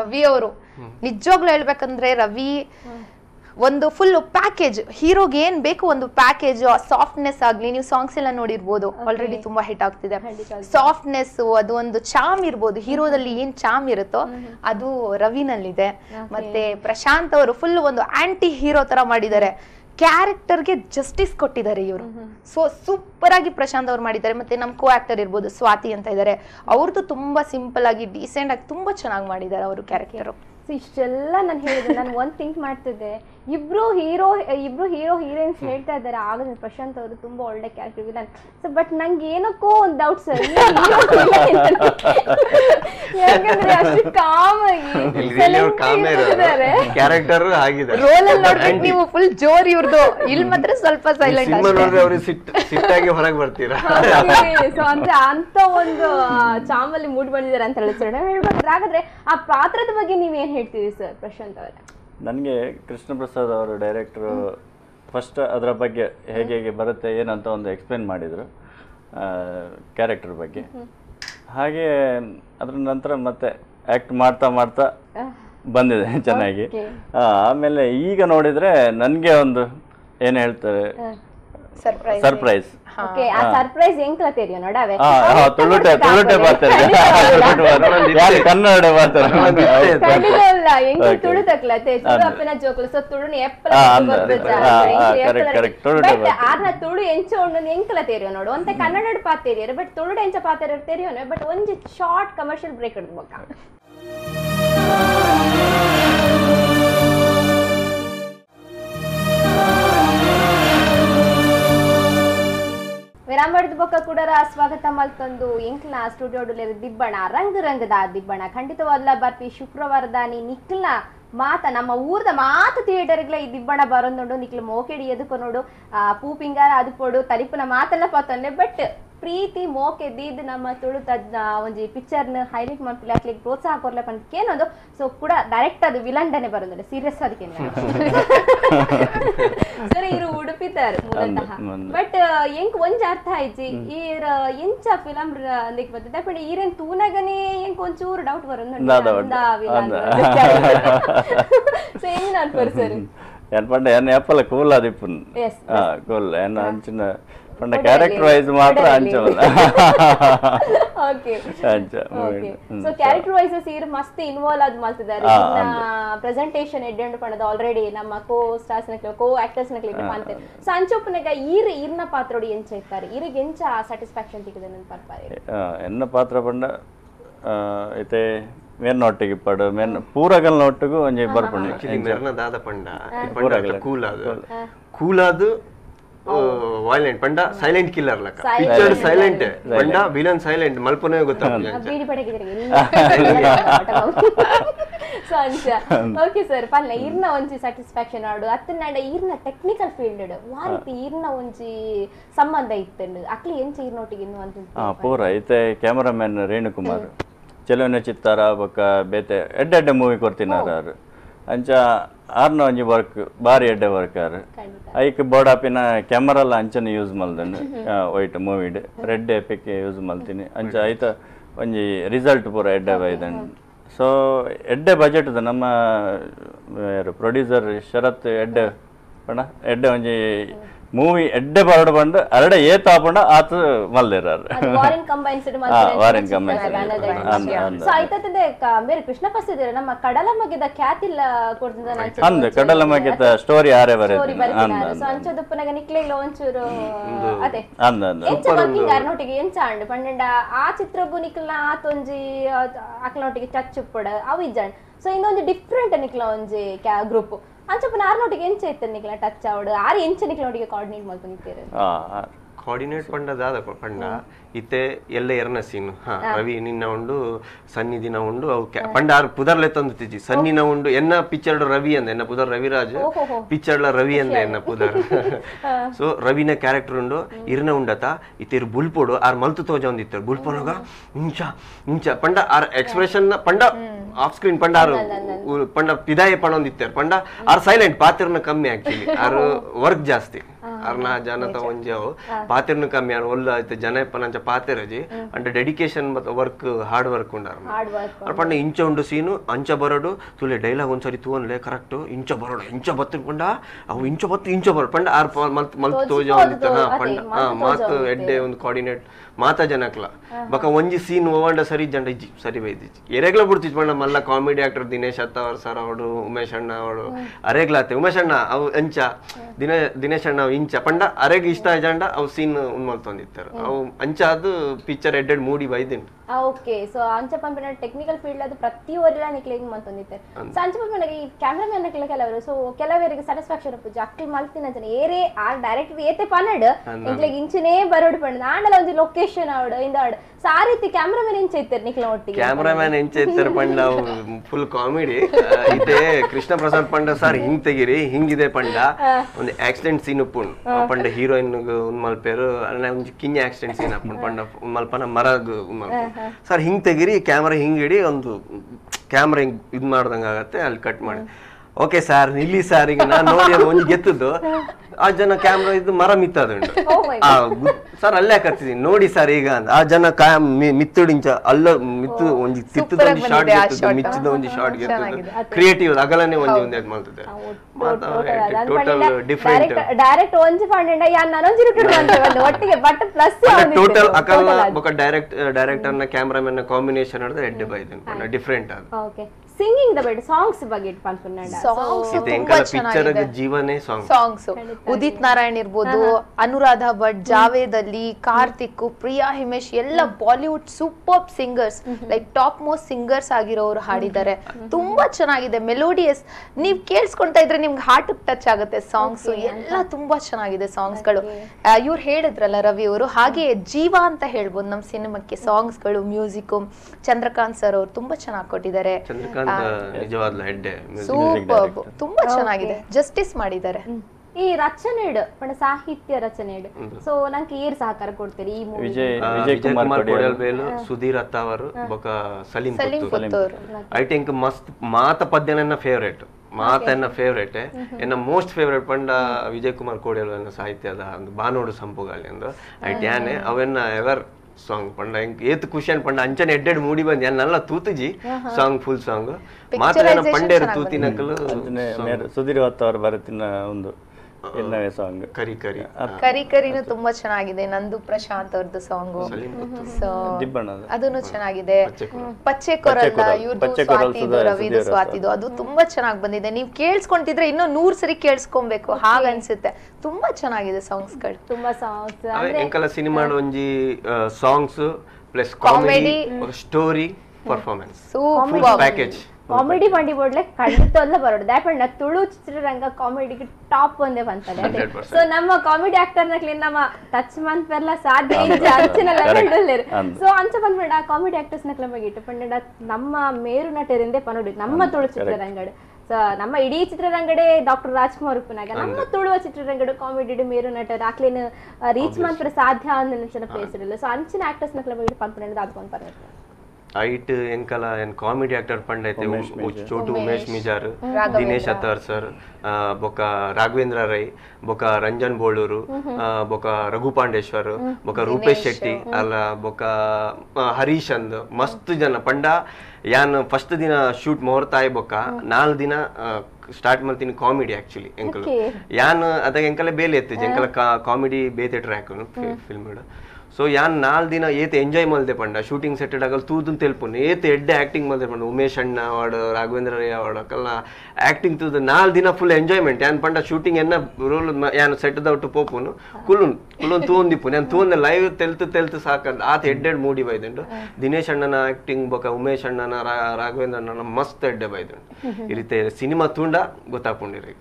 ರವಿ ಅವರು ನಿಜವಾಗ್ಲೂ ಹೇಳ್ಬೇಕಂದ್ರೆ ರವಿ ಒಂದು ಫುಲ್ ಪ್ಯಾಕೇಜ್ ಹೀರೋಗೆ ಏನ್ ಬೇಕು ಒಂದು ಪ್ಯಾಕೇಜ್ ಸಾಫ್ಟ್ನೆಸ್ ಆಗ್ಲಿ ನೀವು ಸಾಂಗ್ಸ್ ಎಲ್ಲ ನೋಡಿರ್ಬೋದು. ಆಲ್ರೆಡಿ ತುಂಬಾ ಹಿಟ್ ಆಗ್ತಿದೆ. ಸಾಫ್ಟ್ನೆಸ್ ಅದು ಒಂದು ಚಾಮ್ ಇರ್ಬೋದು. ಹೀರೋದಲ್ಲಿ ಏನ್ ಚಾಮ್ ಇರುತ್ತೋ ಅದು ರವಿನಲ್ಲಿದೆ. ಮತ್ತೆ ಪ್ರಶಾಂತ್ ಅವರು ಫುಲ್ ಒಂದು ಆಂಟಿ ಹೀರೋ ತರ ಮಾಡಿದ್ದಾರೆ. ಕ್ಯಾರೆಕ್ಟರ್ಗೆ ಜಸ್ಟಿಸ್ ಕೊಟ್ಟಿದ್ದಾರೆ ಇವರು. ಸೊ ಸೂಪರ್ ಆಗಿ ಪ್ರಶಾಂತ್ ಅವ್ರು ಮಾಡಿದ್ದಾರೆ. ಮತ್ತೆ ನಮ್ಮ ಕೋ ಆಕ್ಟರ್ ಇರ್ಬೋದು ಸ್ವಾತಿ ಅಂತ ಇದ್ದಾರೆ ಅವ್ರದ್ದು ತುಂಬಾ ಸಿಂಪಲ್ ಆಗಿ ಡೀಸೆಂಟ್ ಆಗಿ ತುಂಬಾ ಚೆನ್ನಾಗಿ ಮಾಡಿದ್ದಾರೆ ಅವರು ಕ್ಯಾರೆಕ್ಟರ್ ಇಷ್ಟೆಲ್ಲ ನಾನು ಹೇಳಿದೆ ನಾನು ಒಂದು ಥಿಂಕ್ ಮಾಡ್ತಿದ್ದೆ. ಇಬ್ರು ಹೀರೋ ಇಬ್ರು ಹೀರೋ ಹೀರೋಯಿನ್ಸ್ ಹೇಳ್ತಾ ಇದ್ದಾರೆ. ಆಗ ಪ್ರಶಾಂತ್ ಅವರು ತುಂಬಾ ಒಳ್ಳೆ ಕ್ಯಾರೆಕ್ಟರ್ ವಿಲನ್ ಸೊ ಬಟ್ ನಂಗೆ ಏನಕ್ಕೋ ಒಂದು ಡೌಟ್ ಸರ್ ಯಾಕಂದ್ರೆ ಅಷ್ಟು ಕಾಮ್ ಆಗಿ ಕ್ಯಾರೆಕ್ಟರ್ ಆಗಿದೆ. ರೋಲ್ ಅಲ್ಲಿ ನೋಡ್ಬೇಕು ನೀವು ಫುಲ್ ಜೋರ್ ಇವ್ರದ್ದು ಇಲ್ಲಿ ಮಾತ್ರ ಸ್ವಲ್ಪ ಸೈಲೆಂಟ್ ನೋಡಿದ್ರೆ ಅವ್ರಿಗೆ ಸಿಟ್ ಸಿಟ್ಟಾಗಿ ಹೊರಗೆ ಬರ್ತೀರಾ? ಸೊ ಅಂದ್ರೆ ಅಂತ ಒಂದು ಚಾಮಲ್ಲಿ ಮೂಡ್ ಬಂದಿದ್ದಾರೆ ಅಂತ ಹೇಳಿ ಸರ್ ಹೇಳ್ಬೇಕಾದ್ರೆ ಹಾಗಾದ್ರೆ ಆ ಪಾತ್ರದ ಬಗ್ಗೆ ನೀವೇನ್ ಹೇಳ್ತೀರಿ ಸರ್ ಪ್ರಶಾಂತ್ ಅವರೇ? ನನಗೆ ಕೃಷ್ಣ ಪ್ರಸಾದ್ ಅವರು ಡೈರೆಕ್ಟ್ರು ಫಸ್ಟ್ ಅದರ ಬಗ್ಗೆ ಹೇಗೆ ಹೇಗೆ ಬರುತ್ತೆ ಏನಂತ ಒಂದು ಎಕ್ಸ್ಪ್ಲೇನ್ ಮಾಡಿದರು ಕ್ಯಾರೆಕ್ಟರ್ ಬಗ್ಗೆ. ಹಾಗೆ ಅದ್ರ ನಂತರ ಮತ್ತೆ ಆ್ಯಕ್ಟ್ ಮಾಡ್ತಾ ಮಾಡ್ತಾ ಬಂದಿದೆ ಚೆನ್ನಾಗಿ. ಆಮೇಲೆ ಈಗ ನೋಡಿದರೆ ನನಗೆ ಒಂದು ಏನು ಹೇಳ್ತಾರೆ ಸರ್ಪ್ರೈಸ್ ಸರ್ಪ್ರೈಸ್ ಓಕೆ ಆ ಸರ್ಪ್ರೈಸ್ ಎಂಕ್ಲ ತೆರಿಯೋ ನೋಡವೆ ಹಾ ಹಾ ತುಳುಟೆ ತುಳುಟೆ ಮಾತಾಡಿ ಯಾರು ಕನ್ನಡ ಮಾತಾಡಿ ಖಂಡಿತ ಇಲ್ಲ ಎಂಕ್ಲ Okay. ತುಳು ತಕ್ಲತೆ ತುಳು ಅಪ್ಪನ ಜೋಕುಲು ಸೊ ತುಳುನಿ ಎಪ್ಪಲ ಆ, ಅಂದ. ಆ, ಆ, correct, correct. ತುಳುಟೆ ಬಟ್ ಬರ್ತದೆ. ಆರ್ನ ತುಳು ಎಂಚ ಉಂಡು ಎಂಕ್ಲ ತೆರಿಯೋ ನೋಡು ಒಂತೆ ಕನ್ನಡ ಪಾತೆರಿಯರು ಬಟ್ ತುಳುಡು ಎಂಚ ಪಾತೆರಿಯರು ತೆರಿಯೋನೆ ಬಟ್ ಒಂಜಿ ಶಾರ್ಟ್ ಕಮರ್ಷಿಯಲ್ ಬ್ರೇಕ್ ಇಡ್ಬೋಕ ವಿರಾಂಬಡ್ದ ಬೊಕ್ಕ ಕೂಡ ಸ್ವಾಗತ ಮಲ್ತೊಂದು ಎಂಕ್ಲ ಸ್ಟುಡಿಯೋಡುಲೆರ್ ದಿಬ್ಬಣ ರಂಗ ರಂಗದ ದಿಬ್ಬಣ ಖಂಡಿತವಾದ್ಲ ಬರ್ಪಿ ಶುಕ್ರವಾರದಾನಿ ನಿಕ್ಲ ಮಾತ, ನಮ್ಮ ಊರ್ದ ಮಾತ ಥಿಯೇಟರ್ಗ್ಲ ಈ ದಿಬ್ಬಣ ಬರೋದು ನಿಕ್ಲ ಮೋಕೆಡಿ ಎದುಕೊ ನೋಡು, ಆ ಪೂಪಿಂಗಾರ ಅದು ಪೋಡು, ತಲಿಪುನ ಮಾತೆಲ್ಲ ಪತ್ತೊಂಡೆ ಬಟ್ ಪ್ರೀತಿ ಮೋಕೆ ದೀದ್ ನಮ್ಮ ತುಳು ತಜ್ಞ ಒಂಜಿ ಪಿಕ್ಚರ್ನ ಹೈಲೈಟ್ ಮಾಡ್ತಿಲ್ಲ ಹಾಕ್ಲಿಕ್ಕೆ ಪ್ರೋತ್ಸಾಹ ಕೊಡ್ಲಕ್ ಅಂತ ಕೇನೋದು. ಸೊ ಕೂಡ ಡೈರೆಕ್ಟ್ ಅದು ವಿಲಂಡನೆ ಬರೋದಿಲ್ಲ ಸೀರಿಯಸ್ ಅದಕ್ಕೆ ಸರಿ ಇರು ಉಡುಪಿತಾರ ಮೂಲತಃ. ಬಟ್ ಎಂಕ್ ಒಂಜ್ ಅರ್ಥ ಆಯ್ತಿ. ಈರ ಎಂಚ ಫಿಲಂ ಅಂದಿಕ್ ಬರ್ತದೆ. ಬಟ್ ಈರೇನ್ ತೂನಗನೆ ಎಂಕ್ ಒಂಚೂರು ಡೌಟ್ ಬರೋದು. ಸೊ ಹೆಂಗ್ ನಾನು ಸರ್ ಏನ್ ಪಂಡ ಏನ್ ಆ್ಯಪಲ್ಲ ಕೂಲ್ ಅದಿಪ್ಪನ್ ಕೂಲ್ ಏನ್ ಅಂಚಿನ ಪಂಡ ಒಡೆಯಲ್ಲಿ, ಕ್ಯಾರೆಕ್ಟರ್ ವೈಸ್ ಮಾತ್ರ ಒಡೆಯಲ್ಲಿ. ಅಂಚವಲ್ಲ ಓಕೆ ಅಂಚ ಓಕೆ ಸೊ ಕ್ಯಾರೆಕ್ಟರ್ ವೈಸಸ್ ಇರ್ ಮಸ್ತ್ ಇನ್ವಾಲ್ವ್ ಆದ್ ಮಾಡ್ತಿದ್ದಾರೆ ಆ, ಪ್ರೆಸೆಂಟೇಷನ್ ಎಡ್ಡೆಂಡು ಪಣದ ಆಲ್ರೆಡಿ ನಮ್ಮ ಕೋ ಸ್ಟಾರ್ಸ್ ನಕ್ಲೆ ಕೋ ಆಕ್ಟರ್ಸ್ ನಕ್ಲೆ ಮಾಡ್ತಾರೆ ಸೊ ಅಂಚೊಪ್ಪನಾಗ ಈರ್ ಇರ್ನ ಪಾತ್ರೋಡಿ ಎಂಚ ಇರ್ತಾರೆ ಇರಿಗೆ ಎಂಚ ಸ್ಯಾಟಿಸ್ಫ್ಯಾಕ್ಷನ್ ತಿಕ್ಕದೆ ನನ್ನ ಪರ್ಪಾರಿ ಎನ್ನ ಪಾತ್ರ ಪಂಡ ಐತೆ ಮೇನ್ನೊಟ್ಟಿಗೆ ಇಪ್ಪಡು ಮೇನ್ ಪೂರಗಲ್ನೊಟ್ಟಿಗೂ ಒಂಜಿ ಬರ್ಪುಂಡು ಆಕ್ಚುಲಿ ಮೆರ್ನ ದಾದ ಪಂಡ ಕೂಲ್ ಅದು ಕೂಲ್ ಅದು ವಾಯ್ಲೆಂಟ್ ಪಂಡ ಸೈಲೆಂಟ್ ಕಿಲ್ಲರ್ ಲಕ್ಕ ಪಿಕ್ಚರ್ ಸೈಲೆಂಟ್ ಪಂಡ ವಿಲನ್ ಸೈಲೆಂಟ್ ಮಲ್ಪನೆ ಗೊತ್ತಾಗ್ತದೆ ಓಕೆ ಸರ್ ಪಲ್ಲ ಇರ್ನ ಒಂಜಿ ಸ್ಯಾಟಿಸ್ಫ್ಯಾಕ್ಷನ್ ಆಡು. ಅತ್ತನಾಡ ಇರ್ನ ಟೆಕ್ನಿಕಲ್ ಫೀಲ್ಡ್ ವಾರಿತಿ ಇರ್ನ ಒಂಜಿ ಸಂಬಂಧ ಇತ್ತಂಡು. ಅಕ್ಲಿ ಎಂಚ ಇರ್ನೊಟ್ಟಿಗೆ ಇನ್ನು ಅಂತ ಹಾಂ ಪೂರ. ಐತೆ ಕ್ಯಾಮರಾಮನ್ ರೇಣುಕುಮಾರ್. ಚಲೋನ ಚಿತ್ತಾರ ಬೊಕ್ಕ ಬೇತೆ. ಎಡ್ಡೆ ಎಡ್ಡೆ ಮೂವಿ ಕೊಡ್ತಿನಾರ ಅವ್ರು. ಅಂಚ ಆರ್ನ ಒಂಜಿ ವರ್ಕ್ ಬಾರಿ ಎಡ್ಡೆ ವರ್ಕ್ ಐಕ್ ಐಕ್ ಬೋಡಾಪಿನ ಕ್ಯಾಮರಲ್ಲ ಅಂಚನೆ ಯೂಸ್ ಮಲ್ದನು ವೈಟ್ ಮೂವಿಡ್. ರೆಡ್ ಎಪಿಕ್ ಯೂಸ್ ಮಲ್ತೀನಿ. ಅಂಚ ಐತ ಒಂಜಿ ರಿಸಲ್ಟ್ ಪೂರ ಎಡ್ಡೆ ಬೈದನ್. ಸೊ ಎಡ್ಡೆ ಬಜೆಟ್ ನಮ್ಮ ಯಾರು ಪ್ರೊಡ್ಯೂಸರ್ ಶರತ್ ಎಡ್ಡೆ ಪಣ? ಎಡ್ಡೆ ಒಂಜಿ ಮೂವಿ ಎಡ್ಡೆ ಬರಡು ಬಂದು ಅರಡೆ ಏತ್ ಆಪಂಡ ಆತ ಮಲ್ದಿರಾರು ಅದು ವಾರಿನ್ ಕಂಬೈನ್ಸ್ಡ್ ಸಿನಿಮಾ ವಾರಿನ್ ಕಂಬೈನ್ ಅಂದ. ಸೊ ಬೇರೆ ಕೃಷ್ಣ ಪಸ್ತಿದ್ದಾರೆ ನಮ್ಮ ಕಡಲ ಮಗಿದ ಖ್ಯಾತಿಲ್ಲ ಕೊಡ್ತಿದ್ದ ಅಂದ್ ಕಡಲ ಸ್ಟೋರಿ ಆರೆ ಬರೆ ಸೊ ಅಂಚದಪ್ಪನಾಗ ನಿಕ್ಲೆ ಲೋಂಚೂರು ಒಂಚೂರು ಅದೇ. ಅಂದ ಅಂದ. ಎಂಚ ವರ್ಕಿಂಗ್ ಅರ್ನೊಟ್ಟಿಗೆ ಎಂಚ ಅಂಡ್ ಪಂಡ ಆ ಚಿತ್ರಗು ನಿಕ್ಲ ಆತೊಂಜಿ ಅಕ್ಲನೊಟ್ಟಿಗೆ ಟಚ್ ಉಪ್ಪಡ ಅವು ಇಜ್ಜಂಡ್. ಸೊ ಇನ್ನೊಂದು ಡಿಫ್ರೆಂಟ್ ನಿಕ್ಲ ಒಂಜಿ ಗ್ರೂಪ್ ಅಂಚಪ್ಪನ ಆರ್ನೊಟ್ಟಿಗೆ ಎಂಚ ಇತ್ತ ನಿಕ್ಲ ಟಚ್ ಅವಡು ಆರು ಎಂಚ ನಿಕ್ಲನೊಟ್ಟಿಗೆ ಕೋಆರ್ಡಿನೇಟ್ ಮಾಡ್ಕೊಂಡಿರ್ತೀರಿ ಆ ಕೋಆರ್ಡಿನೇಟ್ ಪಂಡ ದಾದ ಪಂಡ. ಇತ್ತೆ ಎಲ್ಲ ಎರನ ಸೀನು. ಹಾ ರವಿ ನಿನ್ನ ಉಂಡು ಸನ್ನಿಧಿನ ಉಂಡು ಅವು ಪಂಡ ಆರು ಪುದರ್ಲೆ ತಂದು ತಿಜಿ ಸನ್ನಿನ ಉಂಡು ಎನ್ನ ಪಿಕ್ಚರ್ ರವಿ ಅಂದ. ಎನ್ನ ಪುದರ್ ರವಿರಾಜ್ ಲ ರವಿ ಅಂದ ಎನ್ನ ಪುದರ್. ಸೊ ರವಿನ ಕ್ಯಾರೆಕ್ಟರ್ ಉಂಡು ಇರ್ನ ಉಂಡತ ಇತ್ತಿರು ಬುಲ್ಪೋಡು ಆರ್ ಮಲ್ತು ತೋಜ ಒಂದಿತ್ತರು. ಬುಲ್ಪೋನಗ ಇಂಚ ಇಂಚ. ಪಂಡ ಆರ್ ಎಕ್ಸ್ಪ್ರೆಷನ್ ಪಂಡ ಆಫ್ ಸ್ಕ್ರೀನ್ ಪಂಡ ಆರು ಪಂಡ ಪಿದಾಯ ಪಣ ಒಂದಿತ್ತಾರೆ. ಪಂಡ ಆರ್ ಸೈಲೆಂಟ್ ಪಾತ್ರನ ಕಮ್ಮಿ ಆಕ್ಚುಲಿ ಆರು ವರ್ಕ್ ಜಾಸ್ತಿ. ಅರ್ನ ಜನತ ಒಂಜಾವು ಪಾತಿರ್ನ ಕಮ್ಮಿ ಆರ್ ಒಲ್ಲ ಐತೆ ಜನ ಪನಂಚ ಪಾತಿರಜಿ ಅಂಡ್ ಡೆಡಿಕೇಶನ್ ಮತ್ತು ವರ್ಕ್ ಹಾರ್ಡ್ ವರ್ಕ್ ಉಂಡಾರ ಹಾರ್ಡ್ ವರ್ಕ್ ಅರ್ ಪಂಡ ಇಂಚ ಉಂಡು ಸೀನು ಅಂಚ ಬರೋಡು ತುಲೆ ಡೈಲಾಗ್ ಒಂದ್ಸರಿ ತೂವನ್ಲೆ ಕರೆಕ್ಟ್ ಇಂಚ ಬರೋಡು ಇಂಚ ಬತ್ತಿನ ಪಂಡ ಅವು ಇಂಚ ಬತ್ತು ಇಂಚ ಬರೋಡು ಪಂಡ ಆರ್ ಪ- ಮಲ್ತ್ ಮಲ್ತ್ ತೋಜ ಒಂದಿತ್ತ ಹಾ ಪಂಡ ಹಾ ಮಾತು ಎಡ್ಡೆ ಒಂದು ಕೋಆರ್ಡಿನೇಟ್ ಮಾತ ಜನಕ್ಲ. ಬಕ ಒಂಜಿ ಸೀನ್ ಓವಂಡ ಸರಿ ಜಂಡ ಇಜ್ಜಿ ಸರಿ ಬೈದಿಜ್ಜಿ. ಎರೆಗ್ಲ ಬಿಡ್ತಿಜ್ ಪಂಡ ಮಲ್ಲ comedy actor Dinesh Attavar sir ಅವಡು Umesh ಅಣ್ಣ ಅವಡು ಅರೆಗ್ಲಾತೆ ಉಮೇಶ್ ಅಣ್ಣ ಅವು ಅಂಚ ದಿನ ದಿನೇಶ್ ಅಣ್ಣ ಅವ್ ಇಂಚ. ಪಂಡ ಅರೆಗ್ ಇಷ್ಟ ಜಂಡ ಅವು ಸೀನ್ ಉನ್ಮಲ್ತೊಂದಿತ್ತಾರೆ ಅವು ಅಂಚ ಅದು ಪಿಕ್ಚರ್ ಎಡ್ಡೆಡ್ ಮೂಡಿ ಬೈದಿನ್. ಓಕೆ ಸೊ ಅಂಚ ಪಂಪಿನ ಟೆಕ್ನಿಕಲ್ ಫೀಲ್ಡ್ ಅದು ಪ್ರತಿ ಓರಿಲ ನಿಕ್ಲಿಗೆ ಮಂತೊಂದಿತ್ತೆ ಸೊ ಅಂಚ ಪಂಪಿನ ಈ ಕ್ಯಾಮ್ರಾಮನ್ ನಕ್ಲ ಕೆಲವರು ಸೊ ಕೆಲವರಿಗೆ ಸ್ಯಾಟಿಸ್ಫ್ಯಾಕ್ಷನ್ ಪೂಜೆ ಜಾಕ್ಟಿ ಮಲ್ತಿನ ಜನ ಏರೇ ಆ ಡೈರೆಕ್ಟ್ ಏತೆ ಪನ್ನಡ್ ಇಂಕ್ಲಿಗೆ ಇಂಚಿನೇ ಬರೋಡು ಪಂಡ. ಆಂಡಲ ಒಂಜಿ ಲೊಕೇಶನ್ ಆವಡ್ ಇಂದ ಆ ರೀತಿ ಕ್ಯಾಮ್ರಾಮನ್ ಏನ್ ಇತ್ತಾರೆ ನಿಕ್ಲ ಒಟ್ಟಿಗೆ? ಕ್ಯಾಮ್ರಾಮನ್ ಏನ್ ಪಂಡ ಫುಲ್ ಕಾಮಿಡಿ ಇದೆ ಕೃಷ್ಣ ಪ್ರಸಾದ್ ಪಂಡ ಸರ್ ಹಿಂಗ್ ತೆಗಿರಿ ಹಿಂಗಿದೆ ಪಂಡ. ಒಂದು ಆಕ್ಸಿಡೆಂಟ್ ಸೀನ್ ಉಪ್ಪುಂಡು ಆ ಪಂಡ ಹೀರೋಯಿನ್ ಉನ್ ಮಲ್ಪೇರು ಒಂಜಿ ಕಿಂಜ ಆಕ್ಸಿಡೆಂಟ್ ಸೀನ್ ಹಾಕೊಂಡು ಪಂಡ ಮಲ್ಪನ ಮರಗ್ ಉನ್ ಮಲ್ಪ ಸರ್ ಹಿಂಗ್ ತೆಗಿರಿ ಕ್ಯಾಮ್ರಾ ಹಿಂಗ್ ಇಡಿ ಒಂದು ಕ್ಯಾಮ್ರಾ ಹಿಂಗ್ ಇದ್ ಮಾಡ್ದಂಗ ಆಗತ್ತೆ ಅಲ್ಲಿ ಕಟ್ ಮಾಡಿ. ಓಕೆ ಸರ್ ಇಲ್ಲಿ ಸರ್ ಈಗ ನಾನು ನೋಡಿ ಒಂದು ಗೆತ್ತದ್ದು ಆ ಜನ ಕ್ಯಾಮ್ರಾ ಇದು ಮರ ಮಿತ್ತ Oh ಸರ್ ಅಲ್ಲೇ ಕತ್ತಿದೀನಿ ನೋಡಿ ಸರ್ ಈಗ ಆ ಜನ ಕಾಯ ಮಿತ್ತುಡಿಂಚ ಅಲ್ಲ ಮಿತ್ತು ಒಂದು ತಿತ್ತದ ಒಂದು ಶಾರ್ಟ್ ಗೆತ್ತದ್ದು. ಮಿಚ್ಚಿದ ಒಂಜಿ ಶಾರ್ಟ್. ಗೆತ್ತದ್ದು ಕ್ರಿಯೇಟಿವ್ ಅಗಲನೆ ಒಂದು ಒಂದೇ ಮಾಡ್ತಿದ್ದೆ ಟೋಟಲ್ ಡಿಫರೆಂಟ್ ಡೈರೆಕ್ಟ್ ಒಂಜಿ ಪಂಡ ಯಾ ನನೊಂಜಿ ಅಂತ ಒಟ್ಟಿಗೆ ಬಟ್ ಪ್ಲಸ್ ಟೋಟಲ್ ಅಕಲ ಬೊಕ ಡೈರೆಕ್ಟ್ ಡೈರೆಕ್ಟರ್ನ ಕ್ಯಾಮ್ರಾಮನ್ ಕಾಂಬಿನೇಷನ್ ಹಿಡಿದ್ರೆ ಎಡ್ಡೆ ಬೈದನ್ ಡಿಫರೆಂಟ್ ಅದು. ಓಕೆ ಸಿಂಗಿಂಗ್ ದ ಬೇಡ ಸಾಂಗ್ಸ್ ಬಗ್ಗೆ ಸಾಂಗ್ಸ್ ತುಂಬಾ ಜೀವನೇ ಸಾಂಗ್ ಸಾಂಗ್ಸ್ ಉದಿತ್ ನಾರಾಯಣ್ ಇರ್ಬೋದು ಅನುರಾಧ ಭಟ್ ಜಾವೇದ್ ಅಲ್ಲಿ ಕಾರ್ತಿಕ್ ಪ್ರಿಯಾ ಹಿಮೇಶ್ ಎಲ್ಲ Bollywood super singers like top most singers ಆಗಿರೋರು ಹಾಡಿದ್ದಾರೆ. ತುಂಬಾ ಚೆನ್ನಾಗಿದೆ ಮೆಲೋಡಿಯಸ್ ನೀವ್ ಕೇಳಿಸ್ಕೊಂತಾ ಇದ್ರೆ ನಿಮ್ಗೆ ಹಾರ್ಟ್ ಟಚ್ ಆಗುತ್ತೆ ಸಾಂಗ್ಸ್ ಎಲ್ಲ ತುಂಬಾ ಚೆನ್ನಾಗಿದೆ ಸಾಂಗ್ಸ್ಗಳು. ಇವ್ರು ಹೇಳಿದ್ರಲ್ಲ ರವಿ ಅವರು ಹಾಗೆ ಜೀವ ಅಂತ ಹೇಳ್ಬೋದು ನಮ್ ಸಿನಿಮಾಕ್ಕೆ ಸಾಂಗ್ಸ್ಗಳು ಮ್ಯೂಸಿಕ್ ಚಂದ್ರಕಾಂತ್ ಸರ್ ಅವ್ರು ತುಂಬಾ ಚೆನ್ನಾಗಿ ಕೊಟ್ಟಿದ್ದಾರೆ. ಚಂದ್ರಕಾಂತ್ ನಿಜವಾದ ಹೆಡ್ಡೆ ಸೂಪರ್. ತುಂಬಾ ಚೆನ್ನಾಗಿದೆ. ಜಸ್ಟಿಸ್ ಮಾಡಿದ್ದಾರೆ. ಈ ರಚನೆ ಪಣ ಸಾಹಿತ್ಯ ರಚನೆ ಇಡು. ಸೊ ನಂಗೆ ಏರ್ ಸಹಕಾರ ಕೊಡ್ತೀರಿ ಈ ವಿಜಯ್ ವಿಜಯ್ ಕುಮಾರ್ ಕೊಡಿಯಲ್ ಬೇಲು ಸುಧೀರ್ ಅತ್ತಾವರು ಬೊಕ ಸಲೀಂ ಸಲೀಂ ಪುತ್ತೂರು. ಐ ಥಿಂಕ್ ಮಸ್ತ್ ಮಾತ ಪದ್ಯ ನನ್ನ ಫೇವ್ರೇಟ್ ಮಾತ ಎನ್ನ ಫೇವ್ರೇಟ್ ಎನ್ನ ಮೋಸ್ಟ್ ಫೇವ್ರೇಟ್ ಪಂಡ ವಿಜಯ್ ಕುಮಾರ್ ಕೋಡಿಯಲ್ ಸಾಹಿತ್ಯದ ಒಂದು ಬಾನೋಡು ಸಂಪುಗಾಳಿ ಅಂದ್ರೆ. ಐ ಟ್ಯಾನೆ ಅವೆನ್ನ ಎವರ್ ಸಾಂಗ್ ಪಂಡ ಎಂಕ್ ಏತ್ ಖುಷಿ ಅನ್ ಪಂಡ ಅಂಚನೆ ಎಡ್ಡೆಡ್ ಮೂಡಿ ಬಂದ್ ನಲ್ಲ ತೂತುಜಿ ಸಾಂಗ್ ಫುಲ್ ಸಾಂಗ್. ಮಾತ್ರ ಪಂಡೇರು ತೂತಿನಕಲು ಸುಧೀರ್ ಅವ್ರು ಬರುತ್ತಿನ ಒಂದು ಎನ್ನವೇ ಸಾಂಗ್ ಕರಿ ಕರಿ. ಕರಿ ಕರಿನು ತುಂಬಾ ಚೆನ್ನಾಗಿದೆ. ನಂದು ಪ್ರಶಾಂತ್ ಅವ್ರದ್ದು ಸಾಂಗ್ ಸೊ ಅದನ್ನು ಚೆನ್ನಾಗಿದೆ. ಪಚ್ಚೆ ಕೊರಲ್ಲ. ಇವ್ರದ್ದು ಸ್ವಾತಿದು ರವಿದು ಸ್ವಾತಿದು. ಅದು ತುಂಬಾ ಚೆನ್ನಾಗಿ ಬಂದಿದೆ. ನೀವು ಕೇಳಿಸ್ಕೊಂತಿದ್ರೆ ಇನ್ನೂ ನೂರ್ ಸರಿ ಕೇಳಿಸ್ಕೊಬೇಕು. ಹಾಗ ಅನ್ಸುತ್ತೆ. ತುಂಬಾ ಚೆನ್ನಾಗಿದೆ ಸಾಂಗ್ಸ್ಗಳು ತುಂಬಾ ಸಾಂಗ್ಸ್ ಎಂಕಲ ಸಿನಿಮಾ ಒಂಜಿ songs plus comedy story performance super package comedy ಬಂಡಿ ಬೋಡ್ಲೆ ಖಂಡಿತ ಅಲ್ಲ ಬರೋಡು ದಾಪಣ್ಣ ತುಳು ಚಿತ್ರರಂಗ ಕಾಮಿಡಿಗೆ ಟಾಪ್ ಒಂದೇ ಬಂತದೆ 100%. ಸೊ ನಮ್ಮ ಕಾಮಿಡಿ ಆಕ್ಟರ್ ನಕ್ಲಿ ನಮ್ಮ ಟಚ್ ಮಂತ್ ಪೆರ್ಲ ಸಾಧ್ಯ ಇಲ್ಲ ಅಂಚಿನಲ್ಲ Correct. ಅಂದ್. ಸೊ ಅಂಚ ಬಂದ್ಬೇಡ ಕಾಮಿಡಿ ಆಕ್ಟರ್ಸ್ ನಕ್ಲ ಬಗ್ಗೆ ಇಟ್ಟು ಪಂಡ ನಮ್ಮ ಮೇರು ನಟರಿಂದೆ ಪನೋಡಿ ನಮ್ಮ ತುಳು ಚಿತ್ರರಂಗಡ್ ಸೊ ನಮ್ಮ ಇಡೀ ಚಿತ್ರರಂಗಡೆ ಡಾಕ್ಟರ್ ರಾಜ್ಕುಮಾರ್ ಉಪ್ಪನಾಗ ನಮ್ಮ ತುಳುವ ಚಿತ್ರರಂಗಡು ಕಾಮಿಡಿ ಮೇರು ನಟರ್ ಆಕ್ಲೇನು ರೀಚ್ ಮಾತ್ರ ಸಾಧ್ಯ ಅಂದ ಪ್ಲೇಸ್ ಇರಲಿಲ್ಲ ಸೊ ಅಂಚಿನ ಆಕ್ಟರ್ಸ್ ನಕ್ಲ ಬಗ್ಗೆ ಪಂಪಣ ಅದ್ಕೊಂಡ್ ಬರ್ಬೇಕು ಐಟ್ ಎಂಕಲ ಎನ್ ಕಾಮಿಡಿ ಆಕ್ಟರ್ ಪಂಡ ಐತೆ ಚೋಟು ಉಮೇಶ್ ಮಿಜಾರ್ ದಿನೇಶ್ ಅತ್ತಾರ್ ಸರ್ ಬೊಕ ರಾಘವೇಂದ್ರ ರೈ ಬೊಕ ರಂಜನ್ ಬೋಳೂರು ಬೊಕ ರಘು ಪಾಂಡೇಶ್ವರ್ ಬೊಕ ರೂಪೇಶ್ ಶೆಟ್ಟಿ ಅಲ್ಲ ಬೊಕ ಹರೀಶ್ ಅಂದ್ ಮಸ್ತ್ ಜನ. ಪಂಡ ಯಾನ್ ಫಸ್ಟ್ ದಿನ ಶೂಟ್ ಮುಹೂರ್ತಾಯ್ ಬೊಕ ನಾಲ್ ದಿನ ಸ್ಟಾರ್ಟ್ ಮಾಡ್ತೀನಿ ಕಾಮಿಡಿ ಆಕ್ಚುಲಿ ಎಂಕಲ್ ಯಾನ್ ಅದಾಗ ಎಂಕಲೆ ಬೇಲೆ ಎತ್ತಿಜ್ ಎಂಕಲ ಕಾಮಿಡಿ ಬೇತೆ ಟ್ರ್ಯಾಕ್ ಫಿಲ್ಮ್ ಸೊ ಯಾನ್ ನಾಲ್ ದಿನ ಏತ್ ಎಂಜಾಯ್ ಮಲ್ದೆ ಪಂಡ ಶೂಟಿಂಗ್ ಸೆಟ್ಟೆಡ್ ಆಗಲ್ ತೂದನ್ ತೆಲ್ಪುನ್ ಏತ್ ಎಡ್ಡೆ ಆಕ್ಟಿಂಗ್ ಮಲ್ದೆ ಪಂಡ ಉಮೇಶ್ ಅಣ್ಣ award Raghavendra Rai award acting ತೂದ ನಾಲ್ ದಿನ ಫುಲ್ ಎಂಜಾಯ್ಮೆಂಟ್ ಯಾನ್ ಪಂಡ ಶೂಟಿಂಗ್ ಎನ್ನ ರೋಲ್ ಯಾನ್ ಸೆಟ್ ದೌಟ್ ಪೋಪುನು ಕುಲುನ್ ಕುಲುನ್ ತೂಂದಿಪ್ಪು ಯಾನ್ ತೂಂದ ಲೈವ್ ತೆಲ್ತು ತೆಲ್ತು ಸಾಕಂತ ಆತ ಎಡ್ಡೆಡ್ ಮೂಡಿ ಬೈದುಂಡು ದಿನೇಶ್ ಅಣ್ಣನ ಆಕ್ಟಿಂಗ್ ಬೊಕ ಉಮೇಶ್ ಅಣ್ಣನ ರಾಘವೇಂದ್ರ ಅಣ್ಣನ ಮಸ್ತ್ ಎಡ್ಡೆ ಬೈದುಂಡು ಈ ರೀತಿ ಸಿನಿಮಾ ತೂಂಡ ಗೊತ್ತಾಪುಂಡಿರಿ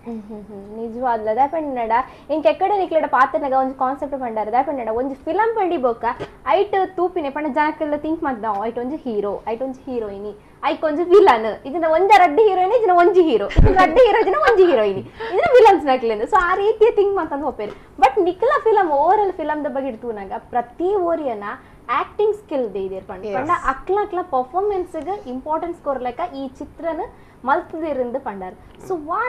ನಿಜವಾದ್ಲ ದಾಪಣ್ಣಡ ಇಂಕೆಕ್ಕಡೆ ನಿಕ್ಲಡ ಪಾತ್ರನಾಗ ಒಂದು ಕಾನ್ಸೆಪ್ಟ್ ಪಂಡಾರ ದಾಪಣ್ಣಡ ಒಂದು ಫಿಲಂ ಪಂಡಿ ಬೊಕ್ಕ ಐಟ್ ತೂಪಿನೆ ಪಂಡ ಜನಕ್ಕೆಲ್ಲ ಥಿಂಕ್ ಮಾಡ್ದ ಐಟ್ ಒಂಜಿ ಹೀರೋ ಐಟ್ ಒಂಜಿ ಹೀರೋಯಿನಿ ಐಕ್ ಒಂಜಿ ವಿಲನ್ ಇದನ್ನ ಒಂದ ರಡ್ಡ ಹೀರೋಯಿನ್ ಇದನ್ನ ಒಂಜಿ ಹೀರೋ ಇದನ್ನ ರಡ್ಡ ಹೀರೋ ಇದನ್ನ ಒಂಜಿ ಹೀರೋಯಿನಿ ಇದನ್ನ ವಿಲನ್ಸ್ ನಕ್ಲಿಂದ ಸೊ ಆ ರೀತಿಯ ಥಿಂಕ್ ಮಾಡ್ಕೊಂಡು ಹೋಗ್ಬೇರು ಬಟ್ ನಿಕ್ಲ ಫಿಲಂ ಓವರ್ ಫಿಲಮ್ದ ಬಗ್ಗೆ ಇಡ್ತೂನಾಗ ಪ್ರತಿ ಓರಿಯನ್ನ ಆಕ್ಟಿಂಗ್ ಸ್ಕಿಲ್ ಇದೆ ಪಂಡ ಪಂಡ ಅಕ್ಲ ಅಕ್ಲ ಪರ್ಫಾರ್ಮೆನ್ಸ್ಗೆ ಇಂಪಾರ್ಟೆನ್ಸ್ ಕೊರ್ಲೆಕ್ಕ ಈ ಚಿತ್ರನ ಮಲ್ತದಿರಿಂದ ಪಂಡಾರ್. ಸೊ వా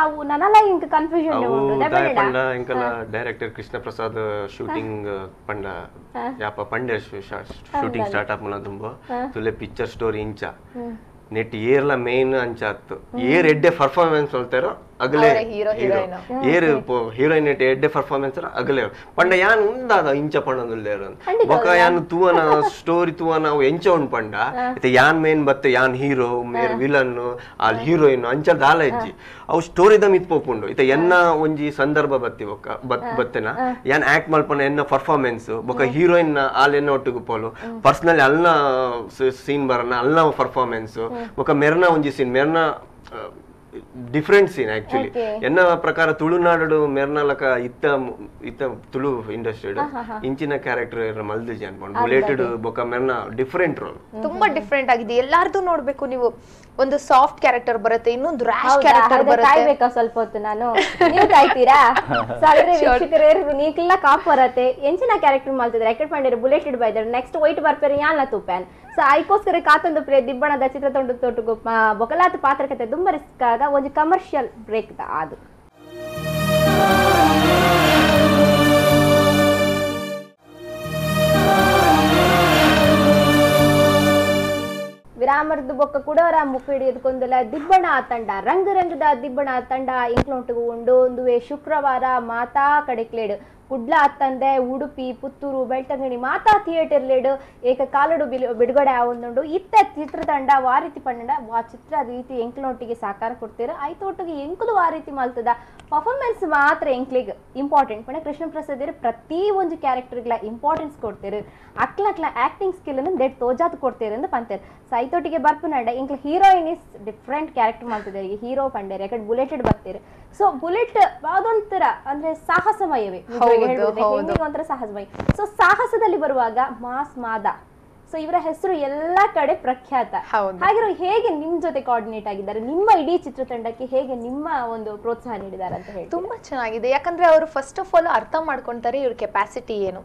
ಆವು ನನಲ ಎಂಕ ಕನ್ಫ್ಯೂಷನ್ ಅವು ಉಂಟು ದಾಯ್ ದಯಪಂಡ ಪಂಡ ಎಂಕಲ ಡೈರೆಕ್ಟರ್ ಕೃಷ್ಣ ಪ್ರಸಾದ್ ಶೂಟಿಂಗ್ ಪಂಡ ಯಾಪ ಪಂಡೆ ಶೂಟಿಂಗ್ ಸ್ಟಾರ್ಟ್ ಆಪುನ ತುಂಬ. ತುಲೆ ಪಿಕ್ಚರ್ ಸ್ಟೋರಿ ಇಂಚ. ನೆಟ್ ಏರ್ಲ ಮೇನ್ ಅಂಚ ಅತ್ತು ಏರ್ ಎಡ್ಡೆ ಪರ್ಫಾರ್ಮೆನ್ಸ್ ಹೇಳ್ತಾರೋ ಅಗಲೇ ಹೀರೋ hero, heroine. ಏರು ಹೀರೋಯಿನ್ ಎಡ್ಡೆ ಪರ್ಫಾರ್ಮೆನ್ಸ್ ಅಗಲೇ. ಪಂಡ ಯಾನ್ ಉಂದಾದ ಇಂಚ ಪಂಡದುಲ್ಲೇರು ಬೊಕ ಯಾನ್ ತೂವನ ಸ್ಟೋರಿ ತೂವನ ಅವು ಎಂಚ ಉಂಡ್ ಪಂಡ. ಇತ್ತೆ ಯಾನ್ ಮೇನ್ ಬತ್ತೆ ಯಾನ್ ಹೀರೋ ಮೇರ್ ವಿಲನ್ ಆಲ್ ಹೀರೋಯಿನ್ ಅಂಚ ದಾಲ ಇಜ್ಜಿ. ಅವು ಸ್ಟೋರಿ ದಮ್ ಇತ್ಪೋಪುಂಡು ಇತ ಎನ್ನ ಒಂಜಿ ಸಂದರ್ಭ ಬತ್ತಿ ಬೊಕ ಬತ್ ಬತ್ತೆನ? ಯಾನ್ ಆಕ್ಟ್ ಮಲ್ಪನ ಎನ್ನ ಪರ್ಫಾರ್ಮೆನ್ಸ್ ಬೊಕ ಹೀರೋಯಿನ್ ಆಲ್ ಎನ್ನ ಒಟ್ಟಿಗೆ ಪೋಲು. ಪರ್ಸನಲ್ ಅಲ್ನ ಸೀನ್ ಬರನ ಅಲ್ನ ಪರ್ಫಾರ್ಮೆನ್ಸ್ ಬೊಕ ಮೆರ್ನ ಒಂಜಿ ಸೀನ್ ಮೆರ್ನ ಡಿಫ್ರೆಂಟ್ ಸೀನ್ ಆಕ್ಚುಲಿ. ಎನ್ನ ಪ್ರಕಾರ ತುಳುನಾಡು ಮೆರ್ನಾಲಕ ಇತ್ತ ಇತ್ತ ತುಳು ಇಂಡಸ್ಟ್ರಿ ಇಂಚಿನ ಕ್ಯಾರೆಕ್ಟರ್ ಮಲ್ದಿಜಿ ಅನ್ಕೊಂಡು ಬುಲೆಟೆಡ್ ಬೊಕ ಮೆರ್ನ ಡಿಫ್ರೆಂಟ್ ರೋಲ್ ತುಂಬಾ ಡಿಫ್ರೆಂಟ್ ಆಗಿದೆ. ಎಲ್ಲಾರ್ದು ನೋಡ್ಬೇಕು ನೀವು. ಒಂದು ಸಾಫ್ಟ್ ಕ್ಯಾರೆಕ್ಟರ್ ಬರುತ್ತೆ ಇನ್ನೊಂದು ರ್ಯಾಶ್ ಕ್ಯಾರೆಕ್ಟರ್ ಬರುತ್ತೆ. ಕಾಯ್ಬೇಕಾ ಸ್ವಲ್ಪ ಹೊತ್ತು ನಾನು? ನೀವು ಕಾಯ್ತೀರಾ? ವೀಕ್ಷಕರೇ ನೀಕ್ಲ ಕಾಪ್ ಬರುತ್ತೆ. ಎಂಚಿನ ಕ್ಯಾರೆಕ್ಟರ್ ಮಾಡ್ತಿದ್ರೆ ಎಕಡ್ ಬುಲೆಟ್ ಬುಲೆಟೆಡ್ ಬೈದಾರೆ ನೆಕ್ಸ್ಟ್ ವೈಟ್ ಬರ್ಪೇರೆ ಯಾನ್ ತೂಪ್ಯಾನ್ ಸೊ ಅದಕ್ಕೋಸ್ಕರ ಕಾತೊಂದು ಪ್ರೇ ದಿಬ್ಬಣದ ಚಿತ್ರತೊಂಡು ತೊಟ್ಟು ಬೊಕಲಾತ ಪಾತ್ರಕತೆ ತುಂಬ ರಿಸ್ಕ್ ಆಗ ಒಂದು ಕಮರ್ಷಿಯಲ್ ಬ್ರೇಕ್ ದ ಅದು ವಿರಾಮರ್ದು ಬೊಕ್ಕ ಕುಡವರ ಮುಖ ಎದ್ಕೊಂದಲ ದಿಬ್ಬಣ ತಂಡ ರಂಗ ರಂಗದ ದಿಬ್ಬಣ ತಂಡ ಇಂಕ್ಲೊಂಟು ಉಂಡು. ಒಂದು ಶುಕ್ರವಾರ ಮಾತಾ ಕಡೆಕ್ಲೇಡು. ಕುಡ್ಲ ಅತ್ತಂದೆ ಉಡುಪಿ, ಪುತ್ತೂರು, ಬೆಳ್ತಂಗಡಿ, ಮಾತಾ ಥಿಯೇಟರ್ ಲೇಡು ಏಕ ಕಾಲಡು ಬಿಲು, ಬಿಡುಗಡೆ ಆವೊಂದುಂಡು. ಇತ್ತ ಚಿತ್ರತಂಡ ವಾರೀತಿ ಪಂಡ ವಾ ಚಿತ್ರ ರೀತಿ ಎಂಕ್ಲೊಟ್ಟಿಗೆ ಸಾಕಾರ ಕೊಡ್ತೀರ. ಐತೋಟಿಗೆ ಎಂಕುಲು ವಾರೀತಿ ಮಲ್ತದ. ಪರ್ಫಾರ್ಮೆನ್ಸ್ ಮಾತ್ರ ಎಂಕ್ಲಿಗೆ ಇಂಪಾರ್ಟೆಂಟ್ ಪಂಡ ಕೃಷ್ಣ ಪ್ರಸಾದ್ ಪ್ರತಿ ಒಂದು ಕ್ಯಾರೆಕ್ಟರ್ಗಳ ಇಂಪಾರ್ಟೆನ್ಸ್ ಕೊಡ್ತೀರಿ. ಅಕ್ಲ ಅಕ್ಲ ಆಕ್ಟಿಂಗ್ ಸ್ಕಿಲ್ ಅನ್ನು ದೇಟ್ ತೋಜಾತ್ ಕೊಡ್ತೀರಿ ಅಂತ ಪಂತೇರ್ ಸೈತೋಟಿಗೆ ಬರ್ಪುನಂಡ ಇಂಕ್ಲ ಹೀರೋಯಿನ್ ಇಸ್ ಡಿಫ್ರೆಂಟ್ ಕ್ಯಾರೆಕ್ಟರ್ ಮಾಡ್ತಿದ್ದಾರೆ ಹೀರೋ ಪಂಡೇರಿ ಯಾಕಡೆ ಬುಲೆಟೆಡ್ ಬರ್ತೀರಿ ಸೊ ಬುಲೆಟ್ ಅದೊಂಥರ ಅಂದ್ರೆ ಸಾಹಸಮಯವೇ. ಒಂಥರ ಸಾಹಸಮಯ. ಸೊ ಸಾಹಸದಲ್ಲಿ ಬರುವಾಗ ಮಾಸ್ ಮಾದ. ಸೊ ಇವರ ಹೆಸರು ಎಲ್ಲಾ ಕಡೆ ಪ್ರಖ್ಯಾತ. ಹಾಗಿರೋ ಹೇಗೆ ನಿಮ್ ಜೊತೆ ಕೋಆರ್ಡಿನೇಟ್ ಆಗಿದ್ದಾರೆ? ನಿಮ್ಮ ಇಡೀ ಚಿತ್ರತಂಡಕ್ಕೆ ಹೇಗೆ ನಿಮ್ಮ ಒಂದು ಪ್ರೋತ್ಸಾಹ ನೀಡಿದ್ದಾರೆ ಅಂತ ಹೇಳಿ ತುಂಬಾ ಚೆನ್ನಾಗಿದೆ. ಯಾಕಂದ್ರೆ ಅವರು ಫಸ್ಟ್ ಆಫ್ ಆಲ್ ಅರ್ಥ ಮಾಡ್ಕೊಂತಾರೆ ಇವ್ರ ಕೆಪಾಸಿಟಿ ಏನು.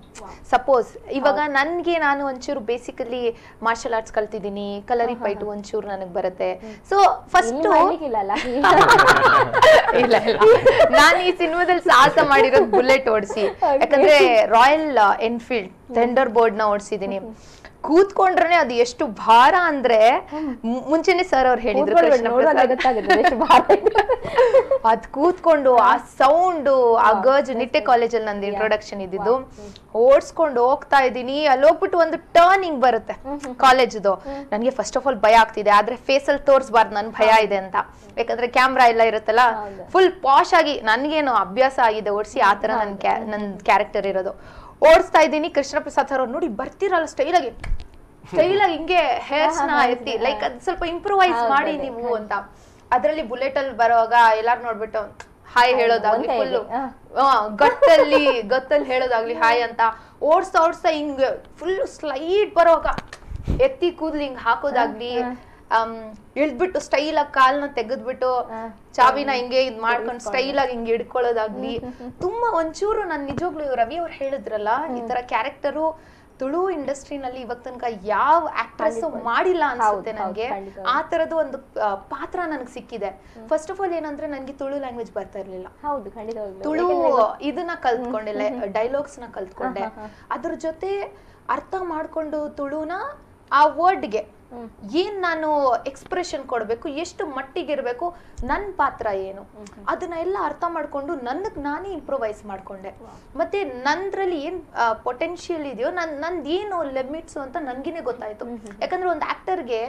ಸಪೋಸ್ ಇವಾಗ ನನ್ಗೆ ನಾನು ಒಂಚೂರು ಬೇಸಿಕಲಿ ಮಾರ್ಷಲ್ ಆರ್ಟ್ಸ್ ಕಲ್ತಿದ್ದೀನಿ ಕಲರಿ ಪೈಟು ಒಂಚೂರು ನನಗೆ ಬರುತ್ತೆ. ಸೊ ಫಸ್ಟ್ ಇಲ್ಲಿ ನಾನು ಈ ಸಿನಿಮಾದಲ್ಲಿ ಸಾಹಸ ಮಾಡಿರೋ ಬುಲೆಟ್ ಓಡಿಸಿ. ಯಾಕಂದ್ರೆ ರಾಯಲ್ ಎನ್ಫೀಲ್ಡ್ ಥಂಡರ್ ಬೋರ್ಡ್ನ ಓಡಿಸಿದೀನಿ ಕೂತ್ಕೊಂಡ್ರೆ ಅದು ಎಷ್ಟು ಭಾರ ಅಂದ್ರೆ ಮುಂಚೆನೆ ಸರ್ ಅವ್ರು ಹೇಳಿದ್ರು. ಅದ್ ಕೂತ್ಕೊಂಡು ಆ ಸೌಂಡ್ ಆ ಗರ್ಜ್ ನಿಟ್ಟೆ ಕಾಲೇಜಲ್ಲಿ ನಂದು ಇಂಟ್ರೊಡಕ್ಷನ್ ಇದ್ದಿದ್ದು. ಓಡಿಸ್ಕೊಂಡು ಹೋಗ್ತಾ ಇದ್ದೀನಿ ಅಲ್ಲಿ ಹೋಗ್ಬಿಟ್ಟು ಒಂದು ಟರ್ನಿಂಗ್ ಬರುತ್ತೆ ಕಾಲೇಜ್ದು ನನಗೆ ಫಸ್ಟ್ ಆಫ್ ಆಲ್ ಭಯ ಆಗ್ತಿದೆ ಆದ್ರೆ ಫೇಸ್ ಅಲ್ಲಿ ತೋರ್ಸ್ಬಾರ್ದು ನನ್ ಭಯ ಇದೆ ಅಂತ. ಯಾಕಂದ್ರೆ ಕ್ಯಾಮ್ರಾ ಎಲ್ಲ ಇರುತ್ತಲ್ಲ ಫುಲ್ ಪಾಶ್ ಆಗಿ ನನ್ಗೇನು ಅಭ್ಯಾಸ ಆಗಿದೆ ಓಡಿಸಿ ಆ ತರ ನನ್ ಕ್ಯಾ- ನನ್ ಕ್ಯಾರೆಕ್ಟರ್ ಇರೋದು. ಓಡಿಸ್ತಾ ಇದ್ದೀನಿ. ಕೃಷ್ಣ ಪ್ರಸಾದ್ ಅವ್ರು ನೋಡಿ ಬರ್ತಿರಲ್ಲ ಸ್ಟೈಲ್ ಆಗಿ. ಸ್ಟೈಲ್ ಆಗಿ ಹಿಂಗೆ ಹೇರ್ಸ್ನ ಎತ್ತಿ ಲೈಕ್ ಅದ್ ಸ್ವಲ್ಪ ಇಂಪ್ರೂವೈಸ್ ಮಾಡಿ ನೀವು ಅಂತ. ಅದ್ರಲ್ಲಿ ಬುಲೆಟ್ ಅಲ್ಲಿ ಬರುವಾಗ ಎಲ್ಲಾರು ನೋಡ್ಬಿಟ್ಟು ಹಾಯ್ ಹೇಳೋದಾಗ್ಲಿ ಫುಲ್ ಗಟ್ಟಲ್ಲಿ. ಗತ್ತಲ್ಲಿ ಗತ್ತಲ್ಲಿ ಹೇಳೋದಾಗ್ಲಿ ಹಾಯ್ ಅಂತ. ಓಡ್ಸ್ತಾ ಓಡ್ಸ್ತಾ ಹಿಂಗ್ ಫುಲ್ ಸ್ಲೈಡ್ ಬರೋವಾಗ ಎತ್ತಿ ಕೂದ್ಲು ಹಿಂಗ್ ಹಾಕೋದಾಗ್ಲಿ ಇಳ್ದ್ಬಿಟ್ಟು ಸ್ಟೈಲ್ ಆಗಿ ಕಾಲ್ನ ತೆಗೆದ್ಬಿಟ್ಟು ಚಾವಿನ ಹಿಂಗೆ ಇದ್ ಮಾಡ್ಕೊಂಡು ಸ್ಟೈಲ್ ಆಗಿ ಹಿಂಗೆ ಹಿಡ್ಕೊಳ್ಳೋದಾಗ್ಲಿ. ತುಂಬಾ ಒಂಚೂರು ನಾನು ನಿಜವಾಗ್ಲೂ ರವಿ ಅವ್ರು ಹೇಳಿದ್ರಲ್ಲ ಈ ತರ ಕ್ಯಾರೆಕ್ಟರು ತುಳು ಇಂಡಸ್ಟ್ರಿನಲ್ಲಿ ಇವಾಗ ತನಕ ಯಾವ ಆಕ್ಟ್ರೆಸ್ ಮಾಡಿಲ್ಲ ಅನ್ಸುತ್ತೆ ನನಗೆ ಆ ತರದ ಒಂದು ಪಾತ್ರ ನನಗೆ ಸಿಕ್ಕಿದೆ. ಫಸ್ಟ್ ಆಫ್ ಆಲ್ ಏನಂದ್ರೆ ನನಗೆ ತುಳು ಲ್ಯಾಂಗ್ವೇಜ್ ಬರ್ತಾ ಇರ್ಲಿಲ್ಲ. ತುಳು ಇದನ್ನ ಕಲ್ತ್ಕೊಂಡೆ ಡೈಲಾಗ್ಸ್ನ ಕಲ್ತ್ಕೊಂಡೆ. ಅದ್ರ ಜೊತೆ ಅರ್ಥ ಮಾಡ್ಕೊಂಡು ತುಳುನ ಆ ವರ್ಡ್ಗೆ ಏನ್ ನಾನು ಎಕ್ಸ್ಪ್ರೆಷನ್ ಕೊಡಬೇಕು ಎಷ್ಟು ಮಟ್ಟಿಗೆ ನನ್ನ ನನ್ ಪಾತ್ರ ಏನು? ಅದನ್ನ ಎಲ್ಲ ಅರ್ಥ ಮಾಡ್ಕೊಂಡು ನನ್ನ ನಾನೇ ಇಂಪ್ರೂವೈಸ್ ಮಾಡ್ಕೊಂಡೆ. ಮತ್ತೆ ನಂದ್ರಲ್ಲಿ ಏನ್ ಪೊಟೆನ್ಶಿಯಲ್ ಇದೆಯೋ ನನ್ ನಂದ್ ಏನು ಲಿಮಿಟ್ಸ್ ಅಂತ ನನ್ಗಿನೇ ಗೊತ್ತಾಯ್ತು. ಯಾಕಂದ್ರೆ ಒಂದು ಆಕ್ಟರ್ಗೆ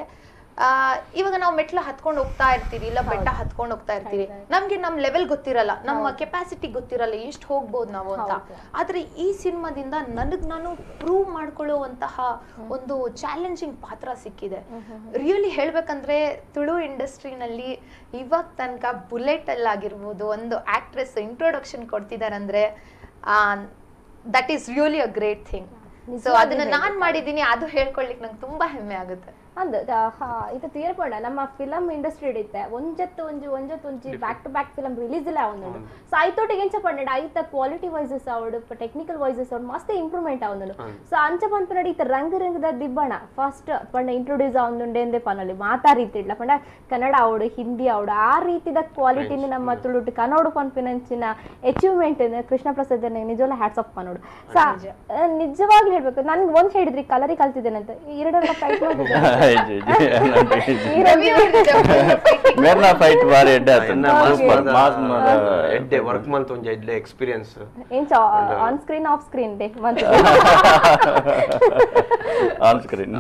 ಇವಾಗ ನಾವು ಮೆಟ್ಲು ಹತ್ಕೊಂಡು ಹೋಗ್ತಾ ಇರ್ತೀವಿ ಇಲ್ಲ ಬೆಟ್ಟ ಹತ್ಕೊಂಡು ಹೋಗ್ತಾ ಇರ್ತೀವಿ. ನಮ್ಗೆ ನಮ್ ಲೆವೆಲ್ ಗೊತ್ತಿರಲ್ಲ ನಮ್ಮ ಕೆಪಾಸಿಟಿ ಗೊತ್ತಿರಲ್ಲ ಎಷ್ಟು ಹೋಗ್ಬೋದು ನಾವು ಅಂತ. ಆದ್ರೆ ಈ ಸಿನಿಮಾದಿಂದ ನನಗ್ ನಾನು ಪ್ರೂವ್ ಮಾಡ್ಕೊಳ್ಳುವಂತಹ ಒಂದು ಚಾಲೆಂಜಿಂಗ್ ಪಾತ್ರ ಸಿಕ್ಕಿದೆ. ರಿಯಲಿ ಹೇಳ್ಬೇಕಂದ್ರೆ ತುಳು ಇಂಡಸ್ಟ್ರಿನಲ್ಲಿ ಇವಾಗ ತನಕ ಬುಲೆಟ್ ಅಲ್ಲಿ ಆಗಿರ್ಬೋದು ಒಂದು actress introduction ಕೊಡ್ತಿದಾರಂದ್ರೆ that is really a great thing so ಅದನ್ನ ನಾನ್ ಮಾಡಿದೀನಿ ಅದು ಹೇಳ್ಕೊಳ್ಲಿಕ್ಕೆ ನಂಗೆ ತುಂಬಾ ಹೆಮ್ಮೆ ಆಗುತ್ತೆ. ಅಂದ್ ಇದು ತೀರ್ಪೋಣ ನಮ್ಮ ಫಿಲಂ ಇಂಡಸ್ಟ್ರಿ ಇಡುತ್ತೆ ಒಂಜತ್ತು ಒಂಜಿ ಒಂಜತ್ತು ಒಂಜಿ back to back film release ಇಲ್ಲ ಅವನು ಸೊ ಐತೋಟಿಗೆ ಎಂಚ ಪಂಡ ಐತ ಕ್ವಾಲಿಟಿ ವೈಸಸ್ ಅವಡು ಟೆಕ್ನಿಕಲ್ ವೈಸಸ್ ಅವಡು ಮಸ್ತ್ ಇಂಪ್ರೂವ್ಮೆಂಟ್ ಅವನು ಸೊ ಅಂಚ ಪಂಪನಡಿ ಇತ್ತ ರಂಗ ರಂಗದ ದಿಬ್ಬಣ. ಫಸ್ಟ್ ಪಂಡ ಇಂಟ್ರೊಡ್ಯೂಸ್ ಅವನುಂಡೆಂದೆ ಪನಲ್ಲಿ ಮಾತಾ ರೀತಿ ಇಡ್ಲ. ಪಂಡ ಕನ್ನಡ ಅವಡು ಹಿಂದಿ ಅವಡು ಆ ರೀತಿದ ಕ್ವಾಲಿಟಿನ ನಮ್ಮ ತುಳುಟು ಕನ್ನಡ ಪಂಪಿನಂಚಿನ ಅಚೀವ್ಮೆಂಟ್ ಕೃಷ್ಣ ಪ್ರಸಾದ್ ನಿಜವಲ್ಲ ಹ್ಯಾಟ್ಸ್ ಆಫ್ ಪನೋಡು ಸೊ ನಿಜವಾಗ್ಲೂ ಹೇಳ್ಬೇಕು. ನನ್ಗೆ ಒಂದ್ ಹೇಳಿದ್ರಿ ಕಲರಿ ಕಲ್ತಿದ್ದೇನೆ ಅಂತ ಎರಡೆಲ್ಲ ಫೈಟ್ ಮೇರ್ನ ಫೈಟ್ ಬಾರಿ ಎಡ್ಡೆ ಎಡ್ಡೆ ವರ್ಕ್ ಮಲ್ತ ಒಂಜಿ ಎಡ್ಡೆ ಎಕ್ಸ್ಪೀರಿಯನ್ಸ್ ಏನ್ on screen off screen day month on screen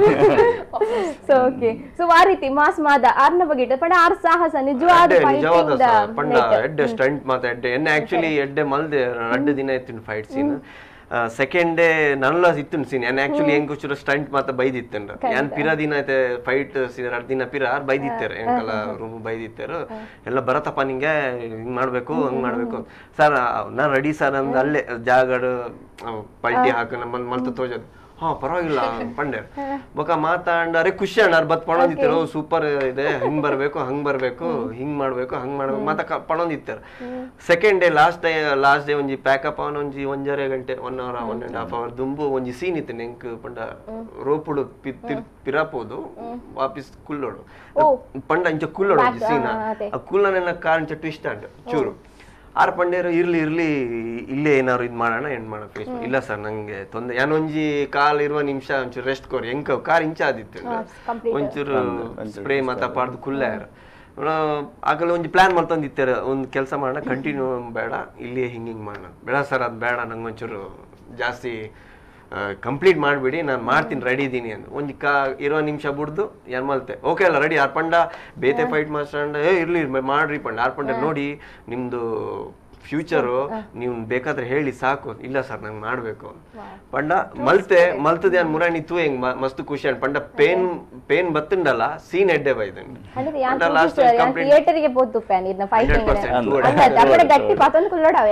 so okay so ಆ ರೀತಿ ಮಾಸ್ ಮಾದ ಆರ್ನ ಬಗ್ಗೆ ಪಡ ಆರ್ ಸಾಹಸ ನಿಜವಾದ ಎಡ್ಡೆ ನಿಜವಾದ ಫೈಟಿಂಗ್ ಸ- ಪಂಡ ಎಡ್ಡೆ ಸ್ಟಂಟ್ ಮಾತ ಎಡ್ಡೆ ಎನ್ನೆ ಆಕ್ಚುಲಿ ಎಡ್ಡೆ ಮಲ್ದೆ ರಡ್ಡು ದಿನ ಇತ್ತಿನ ಫೈಟ್ ಸೀನ್ ಸೆಕೆಂಡ್ ಡೇ ನನ್ನ ಇತ್ತು ಸೀನ್ ಏನ್ ಆಕ್ಚುಲಿ ಹೆಂಗ್ ಕುಚುರ ಸ್ಟಂಟ್ ಮಾತ ಬೈದಿತ್ತೇನ್. ಯಾನ್ ಪಿರ ದಿನ ಐತೆ ಫೈಟ್ ಎರಡು ದಿನ ಪಿರ ಆರ್ ಬೈದಿತ್ತಾರೆ. ಎಂಕಲ ರೂಮ್ ಬೈದಿತ್ತಾರು. ಎಲ್ಲ ಬರತ್ತಪ್ಪ ನಿಂಗೆ ಹಿಂಗ್ ಮಾಡ್ಬೇಕು ಹಂಗ್ ಮಾಡ್ಬೇಕು. ಸರ್ ನಾ ರೆಡಿ ಸರ್ ಅಂದ್ ಅಲ್ಲೇ ಜಾಗಡು ಪಲ್ಟಿ ಹಾಕ ನಮ್ಮ ಮಲ್ತ ತೋಜದ್. ಹಾ ಪರವಾಗಿಲ್ಲ ಪಂಡೆ. ಬೊಕ ಮಾತಾಂಡ ಅರೆ ಖುಷಿ ಅಣ್ಣ ಅವ್ರು ಬತ್ ಪಣೊಂದಿತ್ತರು ಸೂಪರ್ ಇದೆ ಹಿಂಗ್ ಬರ್ಬೇಕು ಹಂಗ್ ಬರ್ಬೇಕು ಹಿಂಗ್ ಮಾಡ್ಬೇಕು ಹಂಗ್ ಮಾಡ್ಬೇಕು ಮಾತ ಪಣೊಂದಿತ್ತಾರ. Second day last day last day ಒಂಜಿ ಪ್ಯಾಕಪ್ ಅವನ್ ಒಂಜಿ ಒಂಜರೆ ಗಂಟೆ one hour one and half hour ದುಂಬು ಒಂಜಿ ಸೀನ್ ಇತ್ತು ನೆಂಕ್ ಪಂಡ ರೋಪುಡು ಪಿರಾಪೋದು ವಾಪಿಸ್ ಕುಲ್ಲೋಡು ಪಂಡ ಇಂಚ ಕುಲ್ಲೋಡು ಒಂಜಿ ಸೀನ್. ಆ ಕುಲ್ಲನ ಇಂಚ ಟ್ವಿಸ್ಟ್ ಅಂಡ್ ಚೂರು. ಆರ್ ಪಂಡೇರು ಇರ್ಲಿ ಇರ್ಲಿ ಇಲ್ಲೇ ಏನಾರು ಇದ್ ಮಾಡೋಣ ಎಂಡ್ ಮಾಡೋಣ. ಫೇಸ್ ಇಲ್ಲ ಸರ್ ನಂಗೆ ತೊಂದ್ರೆ ಯಾನೊಂಜಿ ಕಾಲ್ ಇರುವ ನಿಮಿಷ ಒಂಚೂರು ರೆಸ್ಟ್ ಕೊರಿ ಹೆಂಗ ಕಾರ್ ಇಂಚ ಆದಿತ್ತು. ಒಂಚೂರು ಸ್ಪ್ರೇ ಮಾತ ಪಾಡ್ದು ಕುಲ್ಲ ಆಗಲೇ ಒಂದು ಪ್ಲಾನ್ ಮಾಡ್ತಂದಿತ್ತಾರೆ ಒಂದು ಕೆಲಸ ಮಾಡೋಣ ಕಂಟಿನ್ಯೂ ಬೇಡ ಇಲ್ಲಿ ಹಿಂಗೆ ಹಿಂಗೆ ಮಾಡೋಣ. ಬೇಡ ಸರ್ ಅದು ಬೇಡ ನಂಗೆ ಒಂಚೂರು ಜಾಸ್ತಿ ಕಂಪ್ಲೀಟ್ ಮಾಡಿಬಿಡಿ ನಾನು ಮಾಡ್ತೀನಿ ರೆಡಿ ಇದ್ದೀನಿ ಅಂತ ಒಂದು ಕಾ ಇರೋ ನಿಮಿಷ ಬಿಡ್ದು ಎನ್ಮಲ್ತೆ ಓಕೆ ಅಲ್ಲ ರೆಡಿ ಅರ್ಪಂಡ ಬೇತೆ ಫೈಟ್ ಮಾಸ್ಟರ್ ಏ ಇರಲಿ ಮಾಡ್ರಿ ಪಂಡ ಅರ್ಪಂಡ ನೋಡಿ ನಿಮ್ದು ಫ್ಯೂಚರು ನೀವು ಬೇಕಾದ್ರೆ ಹೇಳಿ ಸಾಕು. ಇಲ್ಲ ಸರ್ ನಂಗೆ ಮಾಡಬೇಕು. ಪಂಡ ಮಲ್ತೆ ಮಲ್ತದೆ ಅನ್ ಮುರಾಣಿ ತೂ ಹೆಂಗ್ ಮಸ್ತು ಖುಷಿ ಅನ್ ಪಂಡ ಪೇನ್ ಪೇನ್ ಬತ್ತುಂಡಲ್ಲ ಸೀನ್ ಎಡ್ಡೆ ಬೈದಂಡ್ ಥಿಯೇಟರ್ಗೆ. ಬೋದು ಫ್ಯಾನ್ ಇದನ್ನ ಫೈಟಿಂಗ್ ಅಂದ್ರೆ ಗಟ್ಟಿ ಪಾತೊಂದು ಕುಲ್ಲೋಡಾವ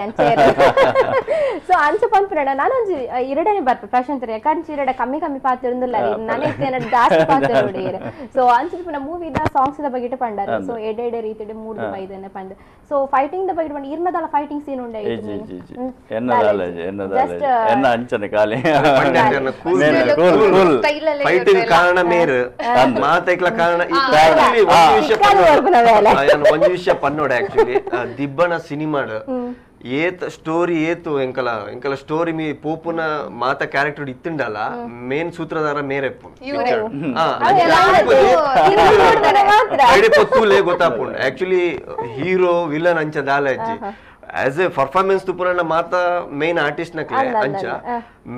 ಸೊ ಅಂಚ ಪಂಪಿರಡ ನಾನೊಂಜಿ ಎರಡನೇ ಬರ್ಪ ಪ್ರಶಾಂತ್ ರೇ ಕಾಂಚಿ ಇರಡ ಕಮ್ಮಿ ಕಮ್ಮಿ ಪಾತ್ರ ಇರಂದಿಲ್ಲ ನನಗೆ ಏನಡ ಜಾಸ್ತಿ ಪಾತ್ರ ನೋಡಿ ಸೊ ಅಂಚ ಪುನ ಮೂವಿದ ಸಾಂಗ್ಸ್ ದ ಬಗ್ಗೆ ಪಂಡ. ಸೊ ಎಡೆ ಎಡೆ ರೀತಿಡೆ ಮೂರು ಬೈದನ್ನ ಪಂಡ. ಸೊ ಫೈಟಿಂಗ್ ದ ಬಗೆಟ್ ಪಂಡ ಇರ್ನದಲ್ಲ ಫೈಟಿಂಗ್ ಸೀನ್ ಉಂಡೆ ಇಜ್ಜಿ ಇಜ್ಜಿ ಇಜ್ಜಿ ಎನ್ನದಾಲ ಎನ್ನದಾಲ ಎನ್ನ ಅಂಚನೆ ಕಾಲಿ ಪಂಡ ಅಂಚನೆ ಕೂಲ್ ಮೇನ್ ಮೇಲೆ ಕೂಲ್ ಕೂಲ್ Style ಅಲ್ಲೇ ಫೈಟಿಂಗ್ ಇವ್ರದ್ದೆಲ್ಲ. ಕಾರಣ ಮೇರ್ ಮಾತೈಕ್ಲ ಕಾರಣ ಈ actually ಒಂದ್ ವಿಷಯ ಚಿಕ್ಕದು ವರ್ಗು ನಾವೆಲ್ಲ. ಆ, ಏನ್ ಒಂದ್ ವಿಷಯ ಪನ್ನೋಡ ಆಕ್ಚುಲಿ ದಿಬ್ಬನ ಸಿನಿಮಾಡ್ ఏత్ స్టోరీ ఏత్ ఎంకల ఎంకల స్టోరీ మీ పోపున మాత క్యారెక్టర్ ఇత్తిండాల మెయిన్ సూత్రధార మేరెప్పు పొత్తు లే గొత్తాపు యాక్చువల్లీ హీరో విలన్ అంచె దాలే ಆಸ್ ಎ ಪರ್ಫಾರ್ಮೆನ್ಸ್ ತುಪುನ ಮಾತ ಮೇನ್ ಆರ್ಟಿಸ್ಟ್ ನಕ್ಲೆ ಅಂಚ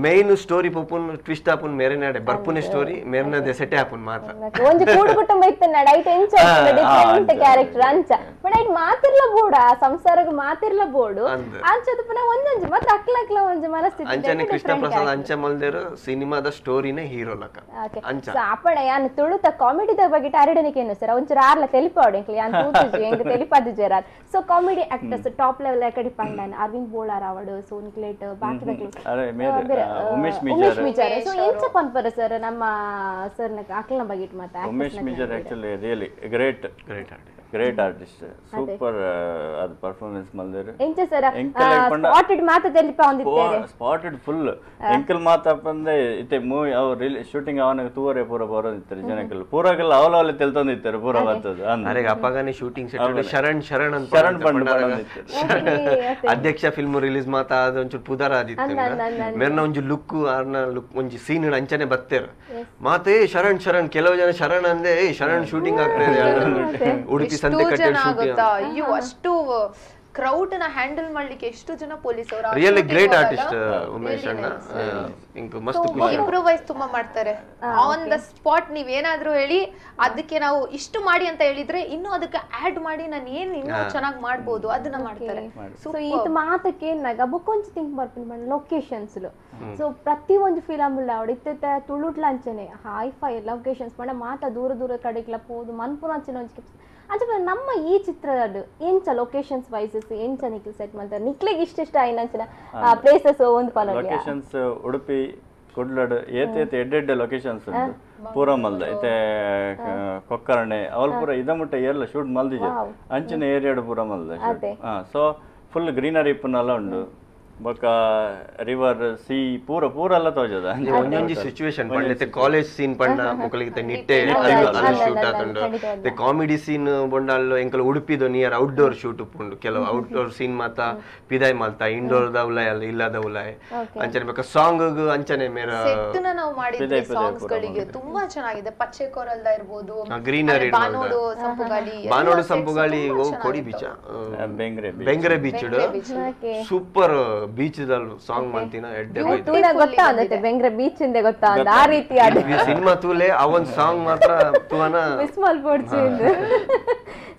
ಮೇನ್ ಸ್ಟೋರಿ ಪುಪುನ್ ಟ್ವಿಸ್ಟ್ ಆಪುನ್ ಮೇರೆನಾಡೆ ಬರ್ಪುನೆ ಸ್ಟೋರಿ ಮೇರೆನಾದೆ ಸೆಟ್ ಆಪುನ್ ಮಾತ ಒಂಜಿ ಕೂಡು ಕುಟುಂಬ ಇತ್ತನಾಡ ಐಟ್ ಎಂಚ ಡಿಫರೆಂಟ್ ಕ್ಯಾರೆಕ್ಟರ್ ಅಂಚ ಬಟ್ ಐಟ್ ಮಾತಿರ್ಲ ಬೋಡ ಸಂಸಾರಗ ಮಾತಿರ್ಲ ಬೋಡು ಅಂಚ ತುಪುನ ಒಂದೊಂಜಿ ಮತ್ತ ಅಕ್ಲಕ್ಲ ಒಂಜಿ ಮನಸ್ಥಿತಿ ಅಂಚನೆ ಕೃಷ್ಣ ಪ್ರಸಾದ್ ಅಂಚ ಮಲ್ದೇರು ಸಿನಿಮಾದ ಸ್ಟೋರಿನ ಹೀರೋ ಲಕ ಅಂಚ ಅಪ್ಪಣ ಯಾನ್ ತುಳುತ ಕಾಮಿಡಿದ ಬಗ್ಗೆ ಟಾರಿಡನಿಕೆ ಏನು ಸರ್ ಒಂಚೂರು ಆರ್ಲ ತೆಲಿಪಾಡು ಎಂಕ್ಲಿ ಯಾನ್ ತೂತುಜಿ ಎಂಗ್ ತೆಲಿಪಾದು ಜೆರಾದ್ so comedy actors top level level ఎక్కడి పండాను అరవింద్ బోళా రావడు సోనిక్ లేట్ ಬಾಕಿ ಅರೆ ಮೇರೆ ಉಮೇಶ್ ಉಮೇಶ್ ಮಿಜಾರ್ ಮಿಜಾರ್ ಸೊ ಏನ್ ಪನ್ಪರ ಸರ್ ನಮ್ಮ ಸರ್ ಅಕ್ಲನ ಬಗೆಟ್ ಮಾತಾ Umesh Mijar actually really great great art great artist super ಅದು ಪರ್ಫಾರ್ಮೆನ್ಸ್ ಮಲ್ದೇರು ಎಂಚ ಸರ್ ಸ್ಪಾಟೆಡ್ ಮಾತದಲ್ಲಿ ಸ್ಪಾಟೆಡ್ ಫುಲ್ ಎಂಕಲ್ ಮಾತಪ್ಪಂದೆ ಇತ್ತೆ ಮೂವಿ ಅವ್ರು ರಿಲಿ ಶೂಟಿಂಗ್ ಅವನಿಗೆ ತೂವರೆ ಪೂರ ಬರೋದಿತ್ತಾರೆ ಜನಕ್ಕೆಲ್ಲ. ಅವಲ ಅವಲವಲ್ಲಿ ತೆಲ್ತಂದಿತ್ತಾರೆ ಪೂರ ಬರ್ತದ ಅರೆ ಅಪ್ಪಗಾನೆ ಶೂಟಿಂಗ್ ಸೆಟ್ ಶರಣ್ ಶರಣ್ ಅಂತ ಶರಣ್ ಬಂಡ ಅಧ್ಯಕ್ಷ ಫಿಲ್ಮ್ ರಿಲೀಸ್ ಮಾತ ಅದು ಒಂಚೂರು ಪುದಾರ ಆದಿತ್ತು ಮೇರ್ನ ಒಂಜಿ ಲುಕ್ ಆರ್ನ ಲುಕ್ ಒಂಜಿ ಸೀನ್ ಅಂಚನೆ ಬತ್ತೇರ ಮಾತೆ ಶರಣ್ ಶರಣ್ ಕೆಲವು ಜನ ಶರಣ್ ಅಂದೆ ಶರಣ್ ಶೂಟಿಂಗ್ ಆಗ್ತದೆ ಉಡುಪಿ ಎಷ್ಟು ಜನ ಆಗುತ್ತಾ? ಅಯ್ಯೋ ಅಷ್ಟು ಕ್ರೌಡ್ನ ಹ್ಯಾಂಡಲ್ ಮಾಡ್ಲಿಕ್ಕೆ ಎಷ್ಟು ಜನ ಪೊಲೀಸ್ ಅವರು ರಿಯಲಿ ಗ್ರೇಟ್ ಆರ್ಟಿಸ್ಟ್ ಉಮೇಶ್ ಅಣ್ಣ. ಮಸ್ತ್ ಇಂಪ್ರೂವೈಸ್ ತುಂಬಾ ಮಾಡ್ತಾರೆ. ಆನ್ ದ ಸ್ಪಾಟ್ ನೀವ್ ಏನಾದರೂ ಹೇಳಿ ಅದಕ್ಕೆ ನಾವು ಇಷ್ಟು ಮಾಡಿ ಅಂತ ಹೇಳಿದ್ರೆ ಇನ್ನು ಅದಕ್ಕೆ ಆಡ್ ಮಾಡಿ ನಾನು ಏನ್ ಇನ್ನೂ ಚೆನ್ನಾಗಿ ಮಾಡ್ಬೋದು ಅದನ್ನ ಮಾಡ್ತಾರೆ. ಸೊ ಈ ಮಾತಕ್ಕೆ ಏನಾಗ ಬುಕ್ಕೊಂಚು ಥಿಂಕ್ ಬರ್ತೀನಿ ಮೇಡಮ್ ಲೊಕೇಶನ್ಸ್ ಸೊ ಪ್ರತಿ ಒಂದು ಫಿಲಮ್ ಉಳ್ಳ ಅವಳು ಇತ್ತ ಅಂಚನೆ ಹೈ ಫೈ ಲೊಕೇಶನ್ಸ್ ಮೇಡಮ್ ಮಾತ ದೂರ ದೂರ ಕಡೆಗೆಲ್ಲ ಪೋದು ಮನ್ಪುರ ಅಂಚನೆ ಅಂಚ ನಮ್ಮ ಈ ಚಿತ್ರದ ಎಂಚ ಲೊಕೇಶನ್ಸ್ ವೈಸಸ್ ಎಂಚ ನಿಕ್ಲ್ ಸೆಟ್ ಮಾಡ್ತಾರೆ ನಿಕ್ಲಿಗೆ ಇಷ್ಟ ಇಷ್ಟ ಆಯ್ನಂಚಿನ ಪ್ಲೇಸಸ್ ಒಂದು ಪನೋಡಿಯ ಲೊಕೇಶನ್ಸ್ ಉಡುಪಿ ಕುಡ್ಲಡ್ ಏತ್ ಏತ್ ಎಡ್ಡೆ ಎಡ್ಡೆ ಲೊಕೇಶನ್ಸ್ ಉಂಟು. ಪೂರ ಮಲ್ದ ಐತೆ ಕೊಕ್ಕರಣೆ ಅವಲ್ ಪೂರ ಇದ ಮುಟ್ಟ ಏರ್ಲ ಶೂಟ್ ಮಲ್ದಿಜೆ. ಅಂಚಿನ ಏರಿಯಾಡು ಪೂರ ಮಲ್ದ ಸೊ ಫುಲ್ ಗ್ರೀನರಿ ಇಪ್ಪುನಲ್ಲ ಉಂಡು ಬೊಕ್ಕ ರಿವರ್ ಸಿ ಪೂರ ಪೂರ ಎಲ್ಲ ತೋಜದ ಒಂಜೊಂಜಿ ಸಿಚುವೇಶನ್ ಪಂಡತೆ ಕಾಲೇಜ್ ಸೀನ್ ಪಂಡ ಮಕ್ಕಳಿಗೆ ನಿಟ್ಟೆ ಶೂಟ್ ಆತುಂಡು. ಕಾಮಿಡಿ ಸೀನ್ ಬೊಂಡಾಲ್ ಎಂಕಲ್ ಉಡುಪಿದು ನಿಯರ್ ಔಟ್ಡೋರ್ ಶೂಟ್ ಉಪ್ಪುಂಡು ಕೆಲವು ಔಟ್ಡೋರ್ ಸೀನ್ ಮಾತ ಪಿದಾಯ್ ಮಾಲ್ತ ಇಂಡೋರ್ ದ ಉಲಾಯ್ ಅಲ್ಲ ಇಲ್ಲದ ಉಲಾಯ್ ಅಂಚನೆ ಬೇಕಾ ಸಾಂಗ್ ಅಂಚನೆ ಮೇರ ಸೆಟ್ನ ನಾವು ಮಾಡಿದ್ವಿ ಸಾಂಗ್ಸ್ ಗಳಿಗೆ. ತುಂಬಾ ಚೆನ್ನಾಗಿದೆ. ಪಚ್ಚೆ ಕೊರಲ್ದ ಇರ್ಬೋದು ಗ್ರೀನರಿ ಬಾನೋಡು ಸಂಪುಗಾಲಿ ಬಾನೋಡು sets ಸಂಪುಗಾಳಿ ಓ ಕೊಡಿ. Beach. Bengre Bengre beach super beach song ಮಾಡ್ತೀನಿ? ತೂನ ಗೊತ್ತಾ ಅಂದತ್ತೆ ಬೆಂಗ್ರೆ ಬೀಚ್ ಇಂದೆ ಗೊತ್ತಾ? ಅಂದ ಆ ರೀತಿ ಅದು ಸಿನಿಮಾ ತೂಲೆ ಆ ಒಂದ್ ಸಾಂಗ್ ಮಾತ್ರ ತೂವನ ಮಿಸ್ ಮಲ್ಪೊಡ್ಚು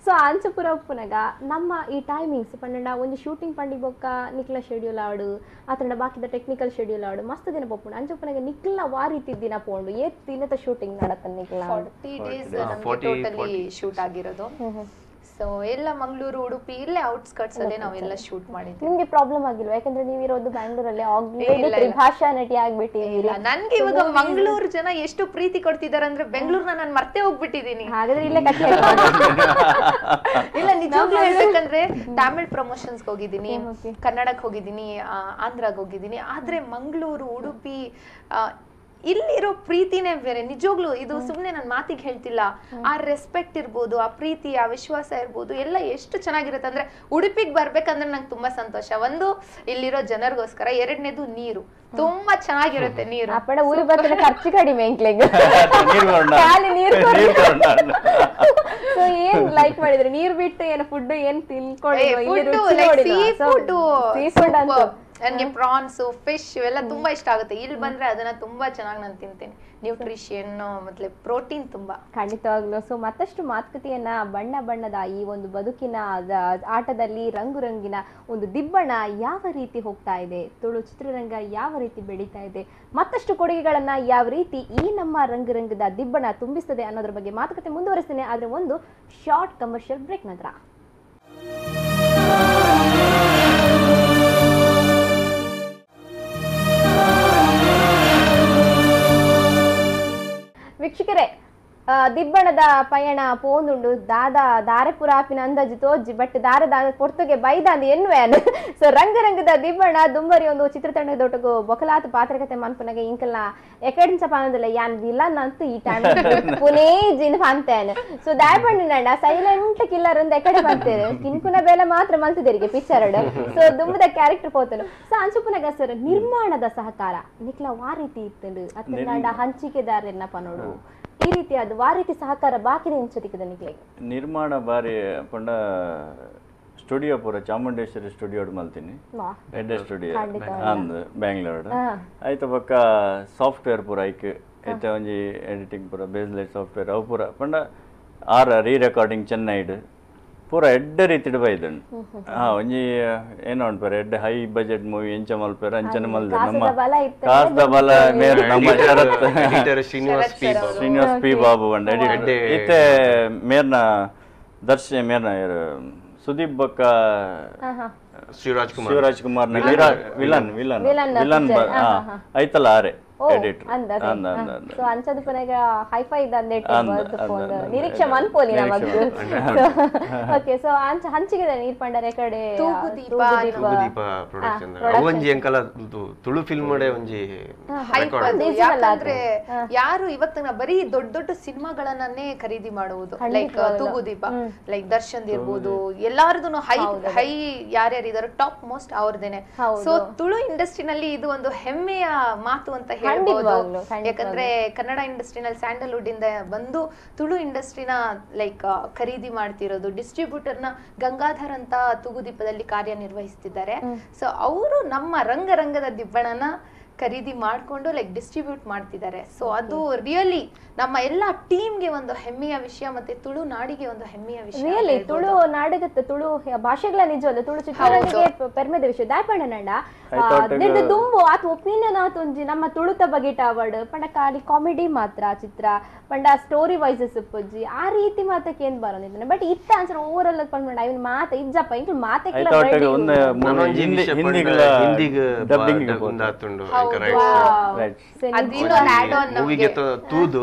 ಸೊ ಅಂಚಪುರ ಉಪ್ಪುನಗ ನಮ್ಮ ಈ ಟೈಮಿಂಗ್ಸ್ ಪಂಡ ಒಂದು ಶೂಟಿಂಗ್ ಪಂಡಿ ಬೊಕ್ಕ ನಿಕ್ಲ ಶೆಡ್ಯೂಲ್ ಆಡು ಆತಂಡ ಬಾಕಿದ ಟೆಕ್ನಿಕಲ್ ಶೆಡ್ಯೂಲ್ ಆಡು ಮಸ್ತ್ ದಿನ ಪೊಪ್ಪುಂಡು ಅಂಚಪುನಗ ನಿಕ್ಲ ವಾ ರೀತಿ ದಿನ ಪೋಂಡು. ಏತ್ ದಿನದ ಶೂಟಿಂಗ್ ನಡತ್ತ ನಿಕ್ಲ ಫಾರ್ಟಿ ಡೇಸ್ ಶೂಟ್ ಆಗಿರೋದು. ಸೊ ಎಲ್ಲ ಮಂಗಳೂರು ಉಡುಪಿ ಇಲ್ಲೇ ಔಟ್ಸ್ಕರ್ಟ್ಸ್ ಅಲ್ಲೇ ನಾವೆಲ್ಲ ಶೂಟ್ ಮಾಡಿದ್ವಿ ನಿಮ್ಗೆ ಪ್ರಾಬ್ಲಮ್ ಆಗಿಲ್ವಾ? ಯಾಕಂದ್ರೆ ನೀವಿರೋದು ಬ್ಯಾಂಗ್ಳೂರಲ್ಲಿ ಆಲ್ರೆಡಿ ತ್ರಿಭಾಷಾ ನಟಿ ಆಗ್ಬಿಟ್ಟಿದ್ದೀರಿ. ನನ್ಗೆ ಇವಾಗ ಮಂಗಳೂರು ಜನ ಎಷ್ಟು ಪ್ರೀತಿ ಕೊಡ್ತಿದ್ದಾರೆ ಅಂದ್ರೆ ಬೆಂಗಳೂರ್ನ ನಾನು ಮರ್ತೆ ಹೋಗ್ಬಿಟ್ಟಿದೀನಿ ಹಾಗಾದ್ರೆ ಇಲ್ಲೇ ಕಟ್ಟಿ ಇಲ್ಲ ನಿಜವಾಗ್ಲೂ ಹೇಳ್ಬೇಕಂದ್ರೆ ತಮಿಳ್ ಪ್ರಮೋಷನ್ಸ್ ಹೋಗಿದ್ದೀನಿ ಕನ್ನಡಕ್ಕೆ ಹೋಗಿದ್ದೀನಿ ಆಂಧ್ರಾಗ್ ಹೋಗಿದ್ದೀನಿ. ಆದ್ರೆ ಮಂಗಳೂರು ಉಡುಪಿ ಇಲ್ಲಿರೋ ಪ್ರೀತಿನೇ ಬೇರೆ. ನಿಜವಾಗ್ಲೂ ಇದು ಸುಮ್ನೆ ನನ್ನ ಮಾತಿಗೆ ಹೇಳ್ತಿಲ್ಲ. ಆ ರೆಸ್ಪೆಕ್ಟ್ ಇರ್ಬೋದು ಆ ಪ್ರೀತಿ ಆ ವಿಶ್ವಾಸ ಇರ್ಬೋದು ಎಲ್ಲ ಎಷ್ಟು ಚೆನ್ನಾಗಿರುತ್ತೆ ಅಂದ್ರೆ ಉಡುಪಿಗೆ ಬರ್ಬೇಕಂದ್ರೆ ನಂಗೆ ತುಂಬಾ ಸಂತೋಷ. ಒಂದು ಇಲ್ಲಿರೋ ಜನರಿಗೋಸ್ಕರ ಎರಡನೇದು ನೀರು. ತುಂಬಾ ಚೆನ್ನಾಗಿರುತ್ತೆ ನೀರು. ಊರಿಗೆ ಬರ್ತಾರೆ ಖರ್ಚು ಕಡಿಮೆ ಖಾಲಿ ನೀರು ಏನ್ ಲೈಕ್ ಮಾಡಿದ್ರೆ? ನೀರ್ ಬಿಟ್ಟು ಏನು ಫುಡ್ ಏನ್ ತಿನ್ಕೊಳ್ಳಿ ಫುಡ್ ನನಗೆ ಪ್ರಾನ್ಸು ಫಿಶ್ ಇವೆಲ್ಲ ತುಂಬಾ ಇಷ್ಟ ಆಗುತ್ತೆ. ಇಲ್ಲಿ ಬಂದ್ರೆ ಅದನ್ನ ತುಂಬಾ ಚೆನ್ನಾಗಿ ನಾನು ತಿಂತೀನಿ. ನ್ಯೂಟ್ರಿಷನ್ ಮತ್ತೆ ಪ್ರೋಟೀನ್ ತುಂಬಾ. ಖಂಡಿತವಾಗ್ಲೂ. ಸೊ ಮತ್ತಷ್ಟು ಮಾತುಕತೆಯನ್ನ ಬಣ್ಣ ಬಣ್ಣದ ಈ ಒಂದು ಬದುಕಿನ ಆಟದಲ್ಲಿ ರಂಗು ರಂಗಿನ ಒಂದು ದಿಬ್ಬಣ ಯಾವ ರೀತಿ ಹೋಗ್ತಾ ಇದೆ? ತುಳು ಚಿತ್ರರಂಗ ಯಾವ ರೀತಿ ಬೆಳೀತಾ ಇದೆ? ಮತ್ತಷ್ಟು ಕೊಡುಗೆಗಳನ್ನ ಯಾವ ರೀತಿ ಈ ನಮ್ಮ ರಂಗರಂಗದ ದಿಬ್ಬಣ ತುಂಬಿಸ್ತದೆ ಅನ್ನೋದ್ರ ಬಗ್ಗೆ ಮಾತುಕತೆ ಮುಂದುವರಿಸ್ತೇನೆ. ಆದ್ರೆ ಒಂದು ಶಾರ್ಟ್ ಕಮರ್ಷಿಯಲ್ ಬ್ರೇಕ್ ನಂತರ. ವೀಕ್ಷಕರೇ ಆ, ದಿಬ್ಬಣದ ಪಯಣ ಪೋಂದುಂಡು ದಾದ ದಾರೆಪುರಾಪಿನ ಅಂದಾಜು ತೋಜಿ ಬಟ್ ದಾರ ದಾದ ಪೊರ್ತುಗೆ ಬೈದ ಎನ್ವೆನ್ ಸೊ ರಂಗರಂಗದ ದಿಬ್ಬಣ ದುಂಬರಿ ಒಂದು ಚಿತ್ರತಂಡದೊಟ್ಟಗು ಬೊಕಲಾತ ಪಾತ್ರಕತೆ ಮನ್ಪುನಗೆ ಇಂಕಲ್ಲ ಎಕಡಿನ ಸಪಾನದಲ್ಲ ಯಾನ್ ವಿಲನ್ ಅಂತ ಈ ಟೈಮ್ ಪುನೇ ಜಿನ್ ಫಾಂತೇನ್ ಸೊ ದಾಯಪಣ್ಣ ಸೈಲೆಂಟ್ ಕಿಲ್ಲರ್ ಅಂತ ಎಕಡೆ ಬರ್ತೇನೆ ಕಿನ್ಕುನ ಬೇಲೆ ಮಾತ್ರ ಮಲ್ತಿದೇರಿಗೆ ಪಿಕ್ಚರ್ ಸೊ ದುಂಬದ ಕ್ಯಾರೆಕ್ಟರ್ ಪೋತನು. ಸೊ ಅನ್ಸುಪುನಗ ಸರ್ ನಿರ್ಮಾಣದ ಸಹಕಾರ. ನಿಕ್ಲ ವಾ ರೀತಿ ಇತ್ತು ಅತ್ತ ಎನ್ನಪ್ಪ ಪನೋಡು ಈ ರೀತಿ ಅದು ವಾ ಸಹಕಾರ ಬಾಕಿ ಎನ್ಸೋದಿಕ್ಕದ ನಿಕ್ಲೆ ನಿರ್ಮಾಣ ಬಾರಿ ಪಂಡ ಸ್ಟುಡಿಯೋ ಪೂರ ಚಾಮುಂಡೇಶ್ವರಿ ಸ್ಟುಡಿಯೋ ಮಲ್ತೀನಿ. ವಾ. ಎಡ್ಡೆ ಸ್ಟುಡಿಯೋ ಅಂದ್ ಬ್ಯಾಂಗ್ಳೂರ್. ಆಯ್ತು ಬೊಕ್ಕ ಸಾಫ್ಟ್ವೇರ್ ಪೂರ ಐಕ್. ಐತೆ ಒಂಜಿ ಎಡಿಟಿಂಗ್ ಪೂರ ಬೇಸ್ಲೈಟ್ ಸಾಫ್ಟ್ವೇರ್ ಅವು ಪೂರ ಪಂಡ ಆರ ರೀ ರೆಕಾರ್ಡಿಂಗ್ ಚೆನ್ನೈಡ್ ಪೂರ ಎಡ್ಡ ರೀತಿಡ್ ಬೈದನ್. ಹಾ ಒಂಜಿ ಏನೋ ಉಂಟ್ಪೇರ ಎಡ್ಡೆ ಹೈ ಬಜೆಟ್ ಮೂವಿ ಎಂಚ ಮಲ್ಪೆರ ಅಂಚನೆ ಮಲ್ದೆ. ನಮ್ಮ ಕಾಸದ ಬಲ ಮೇರೆ ನಮ್ಮ Sharath. Srinivas P Babu. Srinivas P Babu and ಇತ್ತೆ ಮೇರ್ನ ದರ್ಶನ ಮೇರ್ನ ಸುದೀಪ್ ಬಕ್ಕ Shivaraj Kumar Shivaraj Kumar villain. Villain Villain villain picture. ಹಾ, ಹಾ, ಹಾ. ಐತಲ್ಲ ಆರೆ. ಎಡಿಟರ್ ಸೊ ಅಂಚದ ಪನಗ ಹೈಫೈ ಇದ್ದಂದೆ. ನಿರೀಕ್ಷೆ ಮನ್ಪೋಲಿ ನಮಗ್ ಓಕೆ ಸೊ ಅಂಚ ಹಂಚಿಗೆ ನೀರ್ ಪಂಡರೆ ಕಡೆ ತೂಗುದೀಪ ತೂಗುದೀಪ. ಪ್ರೊಡಕ್ಷನ್ ಒಂಜಿ ಅಂಕಲ ತುಳು ಫಿಲ್ಮ್ ಮಡೆ ಒಂಜಿ ಯಾಕಂದ್ರೆ ಯಾರು ಇವತ್ತನ್ನ ಬರೀ ದೊಡ್ಡ ದೊಡ್ಡ ಸಿನಿಮಾಗಳನ್ನೇ ಖರೀದಿ ಮಾಡುವುದು. ಲೈಕ್ ತೂಗುದೀಪ. ಲೈಕ್ ದರ್ಶನ್ ಇರ್ಬೋದು. ಎಲ್ಲಾರ್ದು ಹೈ ಹೈ ಯಾರ್ಯಾರು ಇದಾರೋ ಟಾಪ್ ಮೋಸ್ಟ್ ಅವ್ರದೇನೆ. ಸೊ ತುಳು ಇಂಡಸ್ಟ್ರಿನಲ್ಲಿ ಇದು ಒಂದು ಹೆಮ್ಮೆಯ ಮಾತು ಅಂತ ಹೇಳ್ಬೋದು. ಯಾಕಂದ್ರೆ ಕನ್ನಡ ಇಂಡಸ್ಟ್ರಿನಲ್ಲಿ ಸ್ಯಾಂಡಲ್ವುಡ್ ಇಂದ ಬಂದು ತುಳು ಇಂಡಸ್ಟ್ರಿನ ಲೈಕ್ ಖರೀದಿ ಮಾಡ್ತಿರೋದು ಡಿಸ್ಟ್ರಿಬ್ಯೂಟರ್ನ ಗಂಗಾಧರ್ ಅಂತ ತೂಗುದೀಪದಲ್ಲಿ ಕಾರ್ಯನಿರ್ವಹಿಸ್ತಿದ್ದಾರೆ. ಸೊ ಅವರು ನಮ್ಮ ರಂಗರಂಗದ ದಿಬ್ಬಣನ ಖರೀದಿ ಮಾಡ್ಕೊಂಡು ಲೈಕ್ ಡಿಸ್ಟ್ರಿಬ್ಯೂಟ್ ಮಾಡ್ತಿದ್ದಾರೆ. ಸೊ ಅದು ರಿಯಲಿ ನಮ್ಮ ಎಲ್ಲ ಟೀಮ್ಗೆ ಒಂದು ಹೆಮ್ಮೆಯ ವಿಷಯ ಮತ್ತೆ ತುಳು ನಾಡಿಗೆ ಒಂದು ಹೆಮ್ಮೆಯ ವಿಷಯ ರಿಯಲಿ. ತುಳು ನಾಡಗತ್ತ ತುಳು ಭಾಷೆಗಳ ನಿಜವಲ್ಲ ತುಳು ಚಿತ್ರಗಳಿಗೆ ಪೆರ್ಮೆದ ವಿಷಯ. ದಾಪಣ್ಣ ನಂಡ ದಿರ್ದು ದುಂಬು ಆತ ಒಪಿನಿಯನ್ ಆತ ಒಂಜಿ ನಮ್ಮ ತುಳುತ ಬಗೆಟ ಅವಾರ್ಡ್ ಪಂಡ ಖಾಲಿ ಕಾಮಿಡಿ ಮಾತ್ರ ಚಿತ್ರ. ಪಂಡ ಸ್ಟೋರಿ ವೈಸಸ್ ಪುಜ್ಜಿ ಆ ರೀತಿ ಮಾತಕ್ಕೆ ಏನ್ ಬರೋದಿದ್ದಾನೆ ಬಟ್ ಇತ್ತ ಆನ್ಸರ್ ಓವರ್ ಆಲ್ ಪಂಡ ಐವನ್ ಮಾತ ಇಜ್ಜಪ್ಪ ಇಂಕ್ಲು ಮಾತೆಕ್ಲ ಐತ ಒಟ್ಟಿಗೆ ಒಂದು ನಾನೊಂಜಿ ಹಿಂದಿ ವಿಷಯ ಪಂಡ ಹಿಂದಿಗಳ ಡಬ್ಬಿಂಗ್ ಹೌದು. ರೈಟ್ಸ್ ಮೂವಿಗೆ ತೂದು.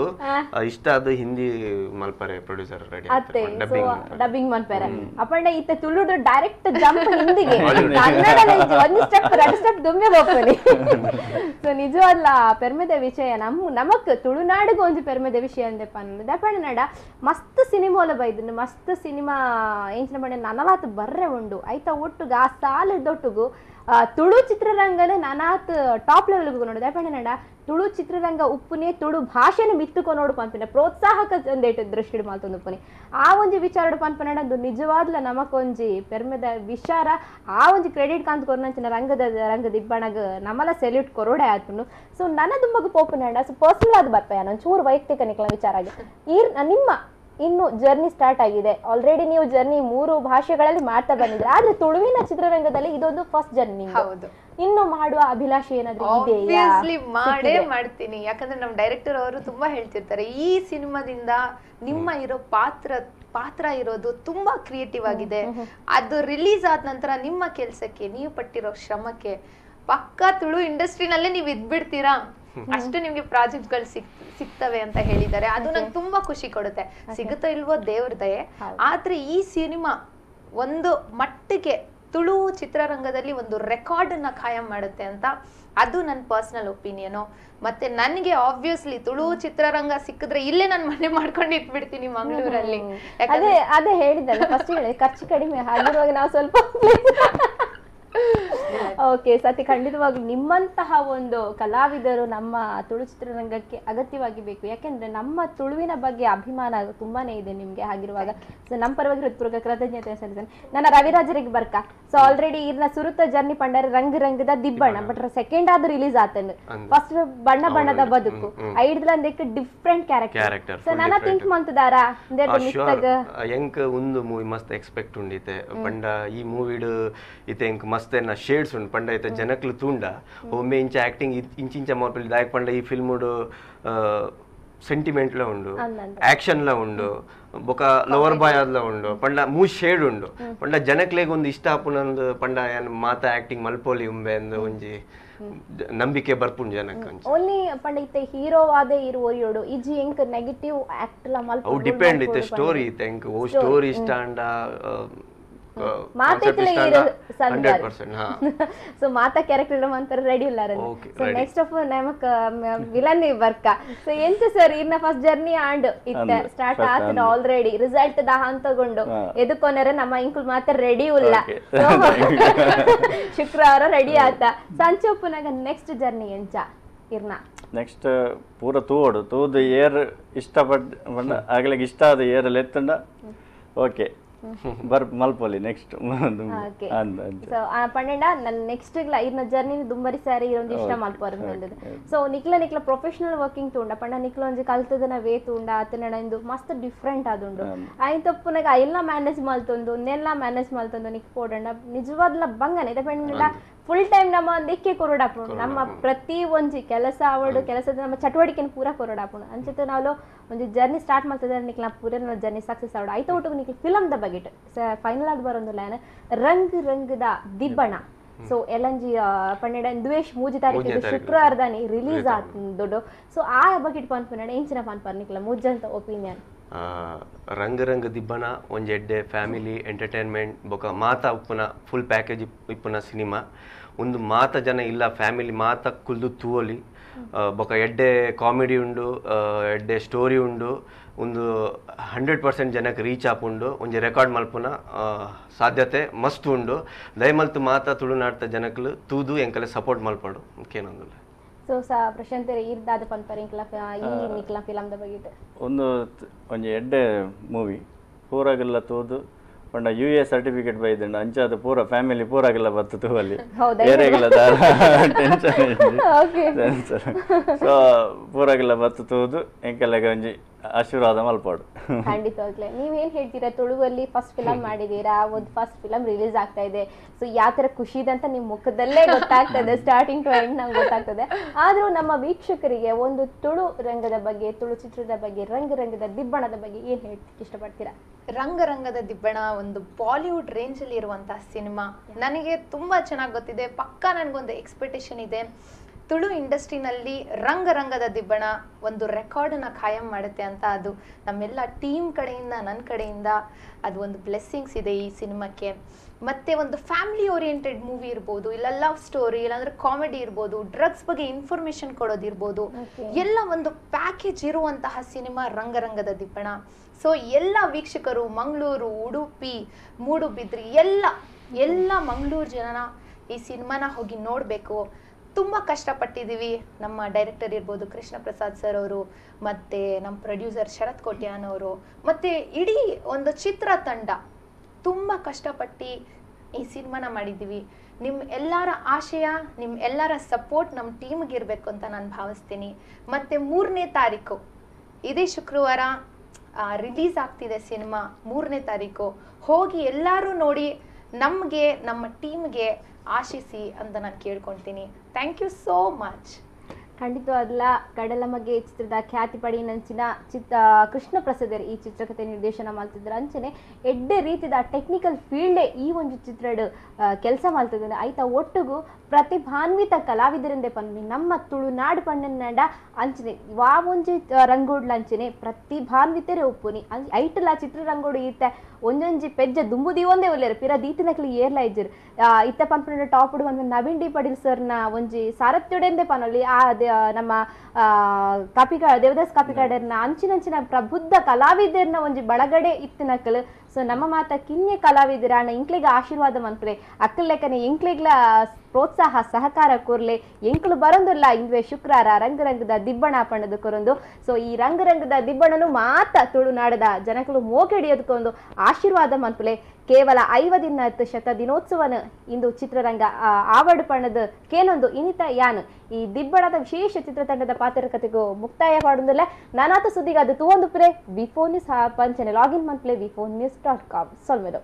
ಇಷ್ಟ ಅದು ಹಿಂದಿ ಮಲ್ಪರೆ ಪ್ರೊಡ್ಯೂಸರ್ ರೆಡಿ ಅತ್ತೆ ಸೊ ಡಬ್ಬಿಂಗ್ ಡಬ್ಬಿಂಗ್ ಮನ್ಪೇರೆ ಅಪ್ಪಂಡ ಈತ ತುಳುಡು ಡೈರೆಕ್ಟ್ ಜಂಪ್ ಹಿಂದಿಗೆ. ಒಂದು ಸ್ಟೆಪ್ ಎರಡು ಸ್ಟೆಪ್ ದುಮ್ಮೆ ಹೋಗ್ತಾನೆ ಸೊ ನಿಜವಲ್ಲ ಪೆರ್ಮೆದ ವಿಷಯ ನಮ್ಮ ನಮಕ್ ತುಳುನಾಡಿಗೆ ಒಂದು ಪೆರ್ಮೆದ ವಿಷಯ ಅಂದೆಪ್ಪ ಅನ್ನೋದು. ದಪ್ಪಣ್ಣ ನಡ ಮಸ್ತ್ ಸಿನಿಮಾಲ ಬೈದನು ಮಸ್ತ್ ಸಿನಿಮಾ ಏಂಚಿನ ಬಣ್ಣ ನನಲಾತ ಬರ್ರೆ ಉಂಡು. ಆಯ್ತಾ ಒಟ್ಟುಗ ಆ ಸಾಲದೊಟ್ಟುಗು ತುಳು ಚಿತ್ರರಂಗನ ನನಾತ್ ಟಾಪ್ ಲೆವೆಲ್ಗೆ ನೋಡಿದೆ. ದಪ್ಪಣ್ಣ ನಡ ತುಳು ಚಿತ್ರರಂಗ ಉಪ್ಪುನೆ ತುಳು ಭಾಷೆನ ಮಿತ್ತುಕೊ ನೋಡು ಪನ್ಪಿನ ಪ್ರೋತ್ಸಾಹಕ ಒಂದೇಟು ದೃಷ್ಟಿ ಮಾತೊಂದು ಉಪ್ಪುನೆ. ಆ ಒಂಜಿ ವಿಚಾರ ಪನ್ಪನಡ ಒಂದು ನಿಜವಾದ್ಲ ನಮಕೊಂಜಿ ಪೆರ್ಮೆದ ವಿಚಾರ ಆ ಒಂಜಿ ಕ್ರೆಡಿಟ್ ಕಾಂತ್ ಕೊರ್ನಂಚಿನ ರಂಗದ ರಂಗದ ಇಬ್ಬಣಗ ನಮಲ ಸೆಲ್ಯೂಟ್ ಕೊರೋಡೆ ಆತುಂಡು ಸೊ, ನನ್ನ ದುಂಬಗ ಪೋಪುನಂಡ ಸೊ ಪರ್ಸನಲ್ ಆದ ಬರ್ಪಯ ನಾನು ಚೂರು ವೈಯಕ್ತಿಕ ನಿಕ್ಲ ವಿಚಾರ ಆಗಿ. ಈ, ನಿಮ್ಮ ಇನ್ನು ಜರ್ನಿ ಸ್ಟಾರ್ಟ್ ಆಗಿದೆ. ಆಲ್ರೆಡಿ ನೀವು ಜರ್ನಿ ಮೂರು ಭಾಷೆಗಳಲ್ಲಿ ಮಾಡ್ತಾ ಬಂದಿದ್ರೆ ಆದ್ರೆ ತುಳುವಿನ ಚಿತ್ರರಂಗದಲ್ಲಿ ಇದೊಂದು ಫಸ್ಟ್ ಜರ್ನಿ ಹೌದು. ಇನ್ನು ಮಾಡುವ ಅಭಿಲಾಷೆ ಏನಾದ್ರೂ ಆಬ್ವಿಯಸ್ಲಿ ಮಾಡೇ ಮಾಡ್ತೀನಿ. ಯಾಕಂದ್ರೆ ನಮ್ಮ ಡೈರೆಕ್ಟರ್ ಅವರು ತುಂಬಾ ಹೇಳ್ತಿರ್ತಾರೆ ಈ ಸಿನಿಮಾದಿಂದ ನಿಮ್ಮ ಇರೋ ಪಾತ್ರ ಪಾತ್ರ ಇರೋದು ತುಂಬಾ ಕ್ರಿಯೇಟಿವ್ ಆಗಿದೆ. ಅದು ರಿಲೀಸ್ ಆದ ನಂತರ ನಿಮ್ಮ ಕೆಲ್ಸಕ್ಕೆ ನೀವು ಪಟ್ಟಿರೋ ಶ್ರಮಕ್ಕೆ ಪಕ್ಕಾ ತುಳು ಇಂಡಸ್ಟ್ರಿನಲ್ಲೇ ನೀವು ಇದ್ಬಿಡ್ತೀರಾ? ಅಷ್ಟು ನಿಮ್ಗೆ ಪ್ರಾಜೆಕ್ಟ್ಗಳು ಸಿಕ್ ಸಿಗ್ತವೆ ಅಂತ ಹೇಳಿದ್ದಾರೆ. ಅದು ನಂಗೆ ತುಂಬಾ ಖುಷಿ ಕೊಡುತ್ತೆ. ಸಿಗುತ್ತೋ ಇಲ್ವೋ ದೇವ್ರ ದಯೆ. ಆದ್ರೆ ಈ ಸಿನಿಮಾ ಒಂದು ಮಟ್ಟಿಗೆ ತುಳು ಚಿತ್ರರಂಗದಲ್ಲಿ ಒಂದು ರೆಕಾರ್ಡ್ ಅನ್ನ ಖಾಯಂ ಮಾಡುತ್ತೆ ಅಂತ ಅದು ನನ್ನ ಪರ್ಸನಲ್ ಒಪಿನಿಯನು. ಮತ್ತೆ ನನಗೆ ಆಬ್ವಿಯಸ್ಲಿ ತುಳು ಚಿತ್ರರಂಗ ಸಿಕ್ಕಿದ್ರೆ ಇಲ್ಲೇ ನಾನು ಮನೆ ಮಾಡ್ಕೊಂಡು ಇಟ್ಬಿಡ್ತೀನಿ ಮಂಗಳೂರಲ್ಲಿ. ಅದೇ ಅದೇ ಹೇಳಿದ್ದಲ್ಲ ಫಸ್ಟ್ ಹೇಳಿ ಖರ್ಚು ಕಡಿಮೆ ಹಾಗಿರುವಾಗ ನಾವು ಸ್ವಲ್ಪ ಓಕೆ ಸತಿ ಖಂಡಿತವಾಗಿ ನಿಮ್ಮಂತಹ ಒಂದು ಕಲಾವಿದರು ನಮ್ಮ ತುಳು ಚಿತ್ರರಂಗಕ್ಕೆ ಅಗತ್ಯವಾಗಿ ಬೇಕು. ಯಾಕೆಂದ್ರೆ ನಮ್ಮ ತುಳುವಿನ ಬಗ್ಗೆ ಅಭಿಮಾನ ತುಂಬಾನೇ ಇದೆ ನಿಮ್ಗೆ ಹಾಗಿರುವಾಗ. ಸೊ ನಮ್ಮ ಪರವಾಗಿ ಹೃತ್ಪೂರ್ವಕ ಕೃತಜ್ಞತೆ ಸಲ್ಲಿಸ್ತೇನೆ. ನನ್ನ ರವಿರಾಜರಿಗೆ ಬರ್ಕ. ಸೊ ಆಲ್ರೆಡಿ ಇರ್ನ ಸುರುತ ಜರ್ನಿ ಪಂಡರ ರಂಗ್ ರಂಗದ ದಿಬ್ಬಣ್ಣ ಬಟ್ ಸೆಕೆಂಡ್ ಆದ್ರೂ ರಿಲೀಸ್ ಆತನು ಫಸ್ಟ್ ಬಣ್ಣ ಬಣ್ಣದ ಬದುಕು. ಐಡ್ಲಂದಕ್ಕೆ ಡಿಫ್ರೆಂಟ್ ಕ್ಯಾರೆಕ್ಟರ್ ಸೊ ನನ್ನ ತಿಂಕ್ ಥಿಂಕ್ ಮಂತದಾರ ಎಂಕ್ ಒಂದು ಮೂವಿ ಮಸ್ತ್ ಎಕ್ಸ್ಪೆಕ್ಟ್ ಉಂಡಿತೆ. ಪಂಡ ಈ ಮೂವಿಡ್ ಇತ್ತೆ ಎಂಕ್ ಮಸ್ತ್ ಉಂಡು ಪಂಡ ಇತ್ತೆ ಜನಕ್ಲು ತೂಂಡ. ಒಮ್ಮೆ ಇಂಚ ಆಕ್ಟಿಂಗ್ ಇಂಚಿಂಚ ಮಾರ್ಪಲ್ ದಾಯಕ್ ಪಂಡ ಈ ಫಿಲ್ಮುಡು ಸೆಂಟಿಮೆಂಟ್ಲ ಉಂಡು. ಆಕ್ಷನ್ಲ ಉಂಡು. ಬೊಕ ಲವರ್ ಬಾಯ್ ಆದ್ಲ ಉಂಡು. ಪಂಡ ಮೂ ಶೇಡ್ ಉಂಡು. ಪಂಡ ಜನಕ್ಲೆಗ್ ಒಂದು ಇಷ್ಟ ಆಪುನಂದು ಪಂಡ ಮಾತ ಆಕ್ಟಿಂಗ್ ಮಲ್ಪೋಲಿ ಉಂಬೆ ಅಂದು ಒಂಜಿ ನಂಬಿಕೆ ಬರ್ಪುಂಡು ಜನಕ್ಕೆ ಓನ್ಲಿ ಪಂಡ ಹೀರೋ ಆದೇ ಇರುವೋರಿಯೋಡು ಇಜಿ ಎಂಕ್ ನೆಗೆಟಿವ್ ಆಕ್ಟ್ ಲ ಮಲ್ಪ ಅವು ಡಿಪೆಂಡ್ ಇತ್ತೆ. ಸ್ಟೋರಿ ಇತ್ತೆ. ಎಂಕ್ ಓ ಸ್ಟೋರಿ ಇಷ್ಟ ಅಂಡ ಸೊ ಮಾತ ಕ್ಯಾರೆಕ್ಟರ್ ಮಂತರ ರೆಡಿ ಇಲ್ಲ Okay, ಸೊ ನೆಕ್ಸ್ಟ್ ಆಫ್ ನಮಕ್ ವಿಲನ್ ಬರ್ಕ ಸೊ ಎಂತ ಸರ್ ಇನ್ನ ಫಸ್ಟ್ ಜರ್ನಿ ಆಂಡ್ ಇತ್ತ. ಸ್ಟಾರ್ಟ್ first ಆತದ. ಆಲ್ರೆಡಿ ರಿಸಲ್ಟ್ ದಾಹ ತಗೊಂಡು. ಎದಕ್ಕೊನರ ನಮ್ಮ ಇಂಕುಲ್ ಮಾತ್ರ ರೆಡಿ ಇಲ್ಲ. ಶುಕ್ರವಾರ ರೆಡಿ ಆತ. ಸಂಚೊಪ್ಪನಾಗ ನೆಕ್ಸ್ಟ್ ಜರ್ನಿ ಎಂಚ ಇರ್ನ. ನೆಕ್ಸ್ಟ್ ಪೂರ ತೂಡು ತೂದು ಏರ್ ಇಷ್ಟಪಡ್ ಆಗ್ಲಿಕ್ಕೆ ಇಷ್ಟ ಆದ ಏರ್ ಎತ್ತಂಡ. ಓಕೆ ಬರ್ ಮಲ್ಪೊಲಿ ನೆಕ್ಸ್ಟ್ ಪಂಡ ನನ್ನ ನೆಕ್ಸ್ಟ್ ಇರ್ನ ಜರ್ನಿ ದುಂಬರಿ ಸಾರಿ ಇರೊಂದು ಇಷ್ಟ ಮಲ್ಪೋರ್ ಮೇಲದ ಸೊ ನಿಕ್ಲ ನಿಕ್ಲ ಪ್ರೊಫೆಷನಲ್ ವರ್ಕಿಂಗ್ ತೂಂಡ. ಪಂಡ ನಿಕ್ಲ ಒಂಜಿ ಕಲ್ತದನ ವೇ ತೂಂಡ ಆತನ ಇಂದು ಮಸ್ತ್ ಡಿಫ್ರೆಂಟ್ ಆದುಂಡು. ಆಯ್ತು ತಪ್ಪುನಾಗ ಎಲ್ಲ ಮ್ಯಾನೇಜ್ ಮಲ್ತೊಂದು ನೆಲ್ಲ ಮ್ಯಾನೇಜ್ ಮಲ್ತೊಂದು ನಿಕ್ ಪೋಡಂಡ ನಿಜವಾದ್ಲ ಬಂಗನೆ ಇದು ಪಂಡ ಫುಲ್ ಟೈಮ್ ನಮ್ಮ ಒಂದಿಕ್ಕೆ ಕೊರಡಾಪುಂಡು ನಮ್ಮ ಪ್ರತಿ ಒಂಜಿ ಕೆಲಸ ಅವಡು ಕೆಲಸದ ನಮ್ಮ ಚಟುವಟಿಕೆನ ಪೂರ ಕೊರಡಾಪುಂಡು ಅಂಚಿತ ನಾವು ಒಂದು ಜರ್ನಿ ಸ್ಟಾರ್ಟ್ ಮಾಡ್ತಿದ್ರೆ ನಿಕ್ಲ ಪೂರ ಜರ್ನಿ ಸಕ್ಸಸ್ ಆವಡು ಆಯ್ತು ಒಟ್ಟು ನಿಕ್ಲ ಫಿಲಮ್ ದ ಬಗೆಟ್ ಫೈನಲ್ ಆಗಿ ಬರೋದು ಲೈನ್ ರಂಗ್ ರಂಗದ ದಿಬ್ಬಣ. ಸೊ ಎಲ್ಲಂಜಿ ಪನ್ನೆಡ ದ್ವೇಷ್ ಮೂಜಿ ತಾರೀಕಿಗೆ ತಾರೀಕು. ಶುಕ್ರವಾರದಾನಿ ರಿಲೀಸ್ ಆತುಂಡು ಸೊ ಆ ಬಗೆಟ್ ಪನ್ಪನ್ನ ಇಂಚಿನ ಪನ್ಪರ್ ನಿಕ್ಲ ಮುಜ್ಜಂತ ಒಪಿನಿಯನ್. ರಂಗ ರಂಗ ದಿಬ್ಬನ ಒಂಜಿ ಎಡ್ಡೆ ಫ್ಯಾಮಿಲಿ ಎಂಟರ್ಟೈನ್ಮೆಂಟ್ ಬೊಕ ಮಾತ ಉಪ್ಪುನ ಫುಲ್ ಪ್ಯಾಕೇಜ್ ಇಪ್ಪುನ ಸಿನಿಮಾ. ಒಂದು ಮಾತ ಜನ ಇಲ್ಲ ಫ್ಯಾಮಿಲಿ ಮಾತ ಕುಲ್ದು ತೂವಲಿ ಬೊಕ ಎಡ್ಡೆ ಕಾಮಿಡಿ ಉಂಡು ಎಡ್ಡೆ ಸ್ಟೋರಿ ಉಂಡು. ಒಂದು ಹಂಡ್ರೆಡ್ ಪರ್ಸೆಂಟ್ ಜನಕ್ಕೆ ರೀಚ್ ಆಪುಂಡು ಒಂಜಿ ರೆಕಾರ್ಡ್ ಮಲ್ಪುನ ಸಾಧ್ಯತೆ ಮಸ್ತ್ ಉಂಡು. ದಯಮಲ್ತು ಮಾತ ತುಳುನಾಡ್ತ ಜನಕ್ಲು ತೂದು, ಎಂಕಲೆ ಸಪೋರ್ಟ್ ಮಲ್ಪಡು. ಮುಖ್ಯನೊಂದು ಸೊ ಸ ಪ್ರಶಾಂತ್ ಇರ್ದಾದ ಪನ್ಪರ್ ಇಂಕ್ಲ ಈ ನಿಕ್ಲ ಫಿಲಮ್ ದ ಬಗೆಟ್ ಒಂದು ಒಂಜಿ ಎಡ್ಡೆ ಮೂವಿ ಪೂರಾಗೆಲ್ಲ ತೂದು ಪಂಡ ಯು ಎ ಸರ್ಟಿಫಿಕೇಟ್ ಬೈದಂಡ ಅಂಚಾದ ಪೂರ ಫ್ಯಾಮಿಲಿ ಪೂರಾಗೆಲ್ಲ ಬತ್ತು ತೂವಲ್ಲಿ? ಬೇರೆಗೆಲ್ಲ ಟೆನ್ಷನ್ ಸೊ ಪೂರಾಗೆಲ್ಲ ಬತ್ತು ತೂದು ಎಂಕೆಲ್ಲ ಒಂಜಿ ಆಶೀರ್ವಾದ ಮಲ್ಪಾಡು. ಖಂಡಿತವಾಗ್ಲೇ. ನೀವೇನ್ ಹೇಳ್ತೀರಾ ತುಳುವಲ್ಲಿ ಫಸ್ಟ್ ಫಿಲಂ ಮಾಡಿದೀರಾ ಒಂದು ಫಸ್ಟ್ ಫಿಲಂ ರಿಲೀಸ್ ಆಗ್ತಾ ಇದೆ. ಸೊ ಯಾವ ತರ ಖುಷಿ ಇದೆ ಅಂತ ನಿಮ್ ಮುಖದಲ್ಲೇ ಗೊತ್ತಾಗ್ತದೆ. ಸ್ಟಾರ್ಟಿಂಗ್ ಟು ಎಂಡ್ ನಂಗೆ ಗೊತ್ತಾಗ್ತದೆ. ಆದ್ರೂ ನಮ್ಮ ವೀಕ್ಷಕರಿಗೆ ಒಂದು ತುಳು ರಂಗದ ಬಗ್ಗೆ ತುಳು ಚಿತ್ರದ ಬಗ್ಗೆ ರಂಗ ರಂಗದ ದಿಬ್ಬಣದ ಬಗ್ಗೆ ಏನ್ ಹೇಳ್ಲಿಕ್ಕೆ ಇಷ್ಟಪಡ್ತೀರಾ? ರಂಗರಂಗದ ದಿಬ್ಬಣ ಒಂದು ಬಾಲಿವುಡ್ ರೇಂಜ್ ಅಲ್ಲಿ ಇರುವಂತಹ ಸಿನಿಮಾ ನನಗೆ ತುಂಬಾ ಚೆನ್ನಾಗಿ ಗೊತ್ತಿದೆ. ಪಕ್ಕಾ ನನಗೊಂದು ಎಕ್ಸ್ಪೆಕ್ಟೇಷನ್ ಇದೆ. ತುಳು ಇಂಡಸ್ಟ್ರಿನಲ್ಲಿ ರಂಗರಂಗದ ದಿಬ್ಬಣ ಒಂದು ರೆಕಾರ್ಡನ್ನು ಖಾಯಂ ಮಾಡುತ್ತೆ ಅಂತ ಅದು ನಮ್ಮೆಲ್ಲ ಟೀಮ್ ಕಡೆಯಿಂದ ನನ್ನ ಕಡೆಯಿಂದ ಅದು ಒಂದು ಬ್ಲೆಸ್ಸಿಂಗ್ಸ್ ಇದೆ ಈ ಸಿನಿಮಾಕ್ಕೆ. ಮತ್ತೆ ಒಂದು ಫ್ಯಾಮಿಲಿ ಓರಿಯೆಂಟೆಡ್ ಮೂವಿ ಇರ್ಬೋದು ಇಲ್ಲ ಲವ್ ಸ್ಟೋರಿ ಇಲ್ಲಾಂದ್ರೆ ಕಾಮಿಡಿ ಇರ್ಬೋದು ಡ್ರಗ್ಸ್ ಬಗ್ಗೆ ಇನ್ಫಾರ್ಮೇಶನ್ ಕೊಡೋದಿರ್ಬೋದು. ಎಲ್ಲ ಒಂದು ಪ್ಯಾಕೇಜ್ ಇರುವಂತಹ ಸಿನಿಮಾ ರಂಗರಂಗದ ದಿಬ್ಬಣ. ಸೊ ಎಲ್ಲ ವೀಕ್ಷಕರು ಮಂಗಳೂರು ಉಡುಪಿ ಮೂಡುಬಿದ್ರಿ ಎಲ್ಲ ಎಲ್ಲ ಮಂಗಳೂರು ಜನನ ಈ ಸಿನಿಮಾನ ಹೋಗಿ ನೋಡಬೇಕು. ತುಂಬ ಕಷ್ಟಪಟ್ಟಿದ್ದೀವಿ. ನಮ್ಮ ಡೈರೆಕ್ಟರ್ ಇರ್ಬೋದು ಕೃಷ್ಣ ಪ್ರಸಾದ್ ಸರ್ ಅವರು, ಮತ್ತೆ ನಮ್ಮ ಪ್ರೊಡ್ಯೂಸರ್ ಶರತ್ ಕೋಟ್ಯಾನ್ ಅವರು, ಮತ್ತೆ ಇಡೀ ಒಂದು ಚಿತ್ರ ತಂಡ ತುಂಬ ಕಷ್ಟಪಟ್ಟು ಈ ಸಿನಿಮಾನ ಮಾಡಿದ್ದೀವಿ. ನಿಮ್ಮ ಎಲ್ಲರ ಆಶಯ ನಿಮ್ಮ ಎಲ್ಲರ ಸಪೋರ್ಟ್ ನಮ್ಮ ಟೀಮ್ಗೆ ಇರಬೇಕು ಅಂತ ನಾನು ಭಾವಿಸ್ತೀನಿ. ಮತ್ತು ಮೂರನೇ ತಾರೀಕು, ಇದೇ ಶುಕ್ರವಾರ ರಿಲೀಸ್ ಆಗ್ತಿದೆ ಸಿನಿಮಾ ಮೂರನೇ ತಾರೀಕು. ಹೋಗಿ ಎಲ್ಲರೂ ನೋಡಿ ನಮಗೆ, ನಮ್ಮ ಟೀಮ್ಗೆ ಆಶಿಸಿ ಅಂತ ನಾನು ಕೇಳ್ಕೊಳ್ತೀನಿ ಥ್ಯಾಂಕ್ ಯು ಸೋ ಮಚ್ ಖಂಡಿತವಾಗ್ಲ ಕಡಲಮಗೆ ಚಿತ್ರದ ಖ್ಯಾತಿ ಪಡಿ ನಂಚಿನ ಚಿತ್ರ ಕೃಷ್ಣ ಪ್ರಸಾದರ್ ಈ ಚಿತ್ರಕಥೆ ನಿರ್ದೇಶನ ಮಾಡ್ತಿದ್ರು ಅಂಚನೆ ಎಡ್ಡೆ ರೀತಿದ ಟೆಕ್ನಿಕಲ್ ಫೀಲ್ಡೇ ಈ ಒಂದು ಚಿತ್ರಡ್ ಕೆಲಸ ಮಾಡ್ತಿದ್ದಾನೆ. ಆಯ್ತಾ, ಒಟ್ಟಿಗೂ ಪ್ರತಿಭಾನ್ವಿತ ಕಲಾವಿದರಿಂದ ಪನ್ನಿ ನಮ್ಮ ತುಳುನಾಡು ಪಣ್ಣನಡ ಅಂಚನೆ ವಾ ಒಂಜಿ ರಂಗೋಡ್ಲ ಅಂಚನೆ ಪ್ರತಿಭಾನ್ವಿತರೇ ಒಪ್ಪುನಿ. ಐಟಲ ಚಿತ್ರರಂಗೋಡು ಈತ ಒಂಜೊಂಜಿ ಪೆಜ್ಜ ದುಂಬು ಒಂದೇ ಒಲ್ಲೆರು ಪಿರ ದೀತಿನಕ್ಲಿ ಏರ್ಲ ಇಜ್ಜರು ಇತ್ತ ಪನ್ಪುನ ಟಾಪ್ ಒಂದು ನವೀನ್ ಡಿ ಪಡೀಲ್ ಸರ್ನ ಒಂಜಿ ಸಾರಥ್ಯೊಡೆಂದೆ ಪನೊಲಿ ಆ ನಮ್ಮ ಆ, ಕಾಪಿಕಾ ದೇವದಾಸ್ ಕಾಪಿಕಾಡರ್ನ ಅಂಚಿನಂಚಿನ ಪ್ರಬುದ್ಧ ಕಲಾವಿದರ್ನ ಒಂಜಿ ಬಳಗಡೆ ಇತ್ತಿನಕಲ್ ಸೊ ನಮ್ಮ ಮಾತ ಕಿನ್ನೆ ಕಲಾವಿದರ ಅಣ್ಣ ಇಂಕ್ಲಿಗ ಆಶೀರ್ವಾದ ಮನ್ಪುಲೆ ಅಕ್ಕಲ್ ಲೆಕ್ಕನೆ ಇಂಕ್ಲಿಗ್ಲ ಪ್ರೋತ್ಸಾಹ ಸಹಕಾರ ಕೊರ್ಲೆ ಎಂಕ್ಲು ಬರೊಂದುಲ್ಲ ಇಂದ್ವೆ ಶುಕ್ರಾರ ರಂಗರಂಗದ ದಿಬ್ಬಣ ಕೊರೊಂದು. ಸೊ ಈ ರಂಗರಂಗದ ದಿಬ್ಬಣನು ಮಾತ ತುಳುನಾಡದ ಜನಕಲು ಮೋಕೆಡಿಯೋದಕ್ಕೊಂದು ಆಶೀರ್ವಾದ ಮನ್ಪುಲೆ. ಕೇವಲ ಐವದಿನ ಹತ್ತು ಶತ ದಿನೋತ್ಸವನ ಇಂದು ಚಿತ್ರರಂಗ ಆವಡ್ ಪಣದ ಕೇನೊಂದು ಇನಿತ ಯಾನ್. ಈ ದಿಬ್ಬಣದ ವಿಶೇಷ ಚಿತ್ರತಂಡದ ಪಾತ್ರಕತೆಗೂ ಮುಕ್ತಾಯ ಪಾಡುದಿಲ್ಲ ನಾನಾತ ಸುದ್ದಿಗೆ ಅದು ತೂವೊಂದು ಪ್ರೇ. ವಿಫೋ ನ್ಯೂಸ್ ಪಂಚನೆ ಲಾಗಿನ್ ಮಂತ್ಲೆ ವಿಫೋ ನ್ಯೂಸ್ ಡಾಟ್ ಕಾಮ್. ಸೊಲ್ಮೆದು.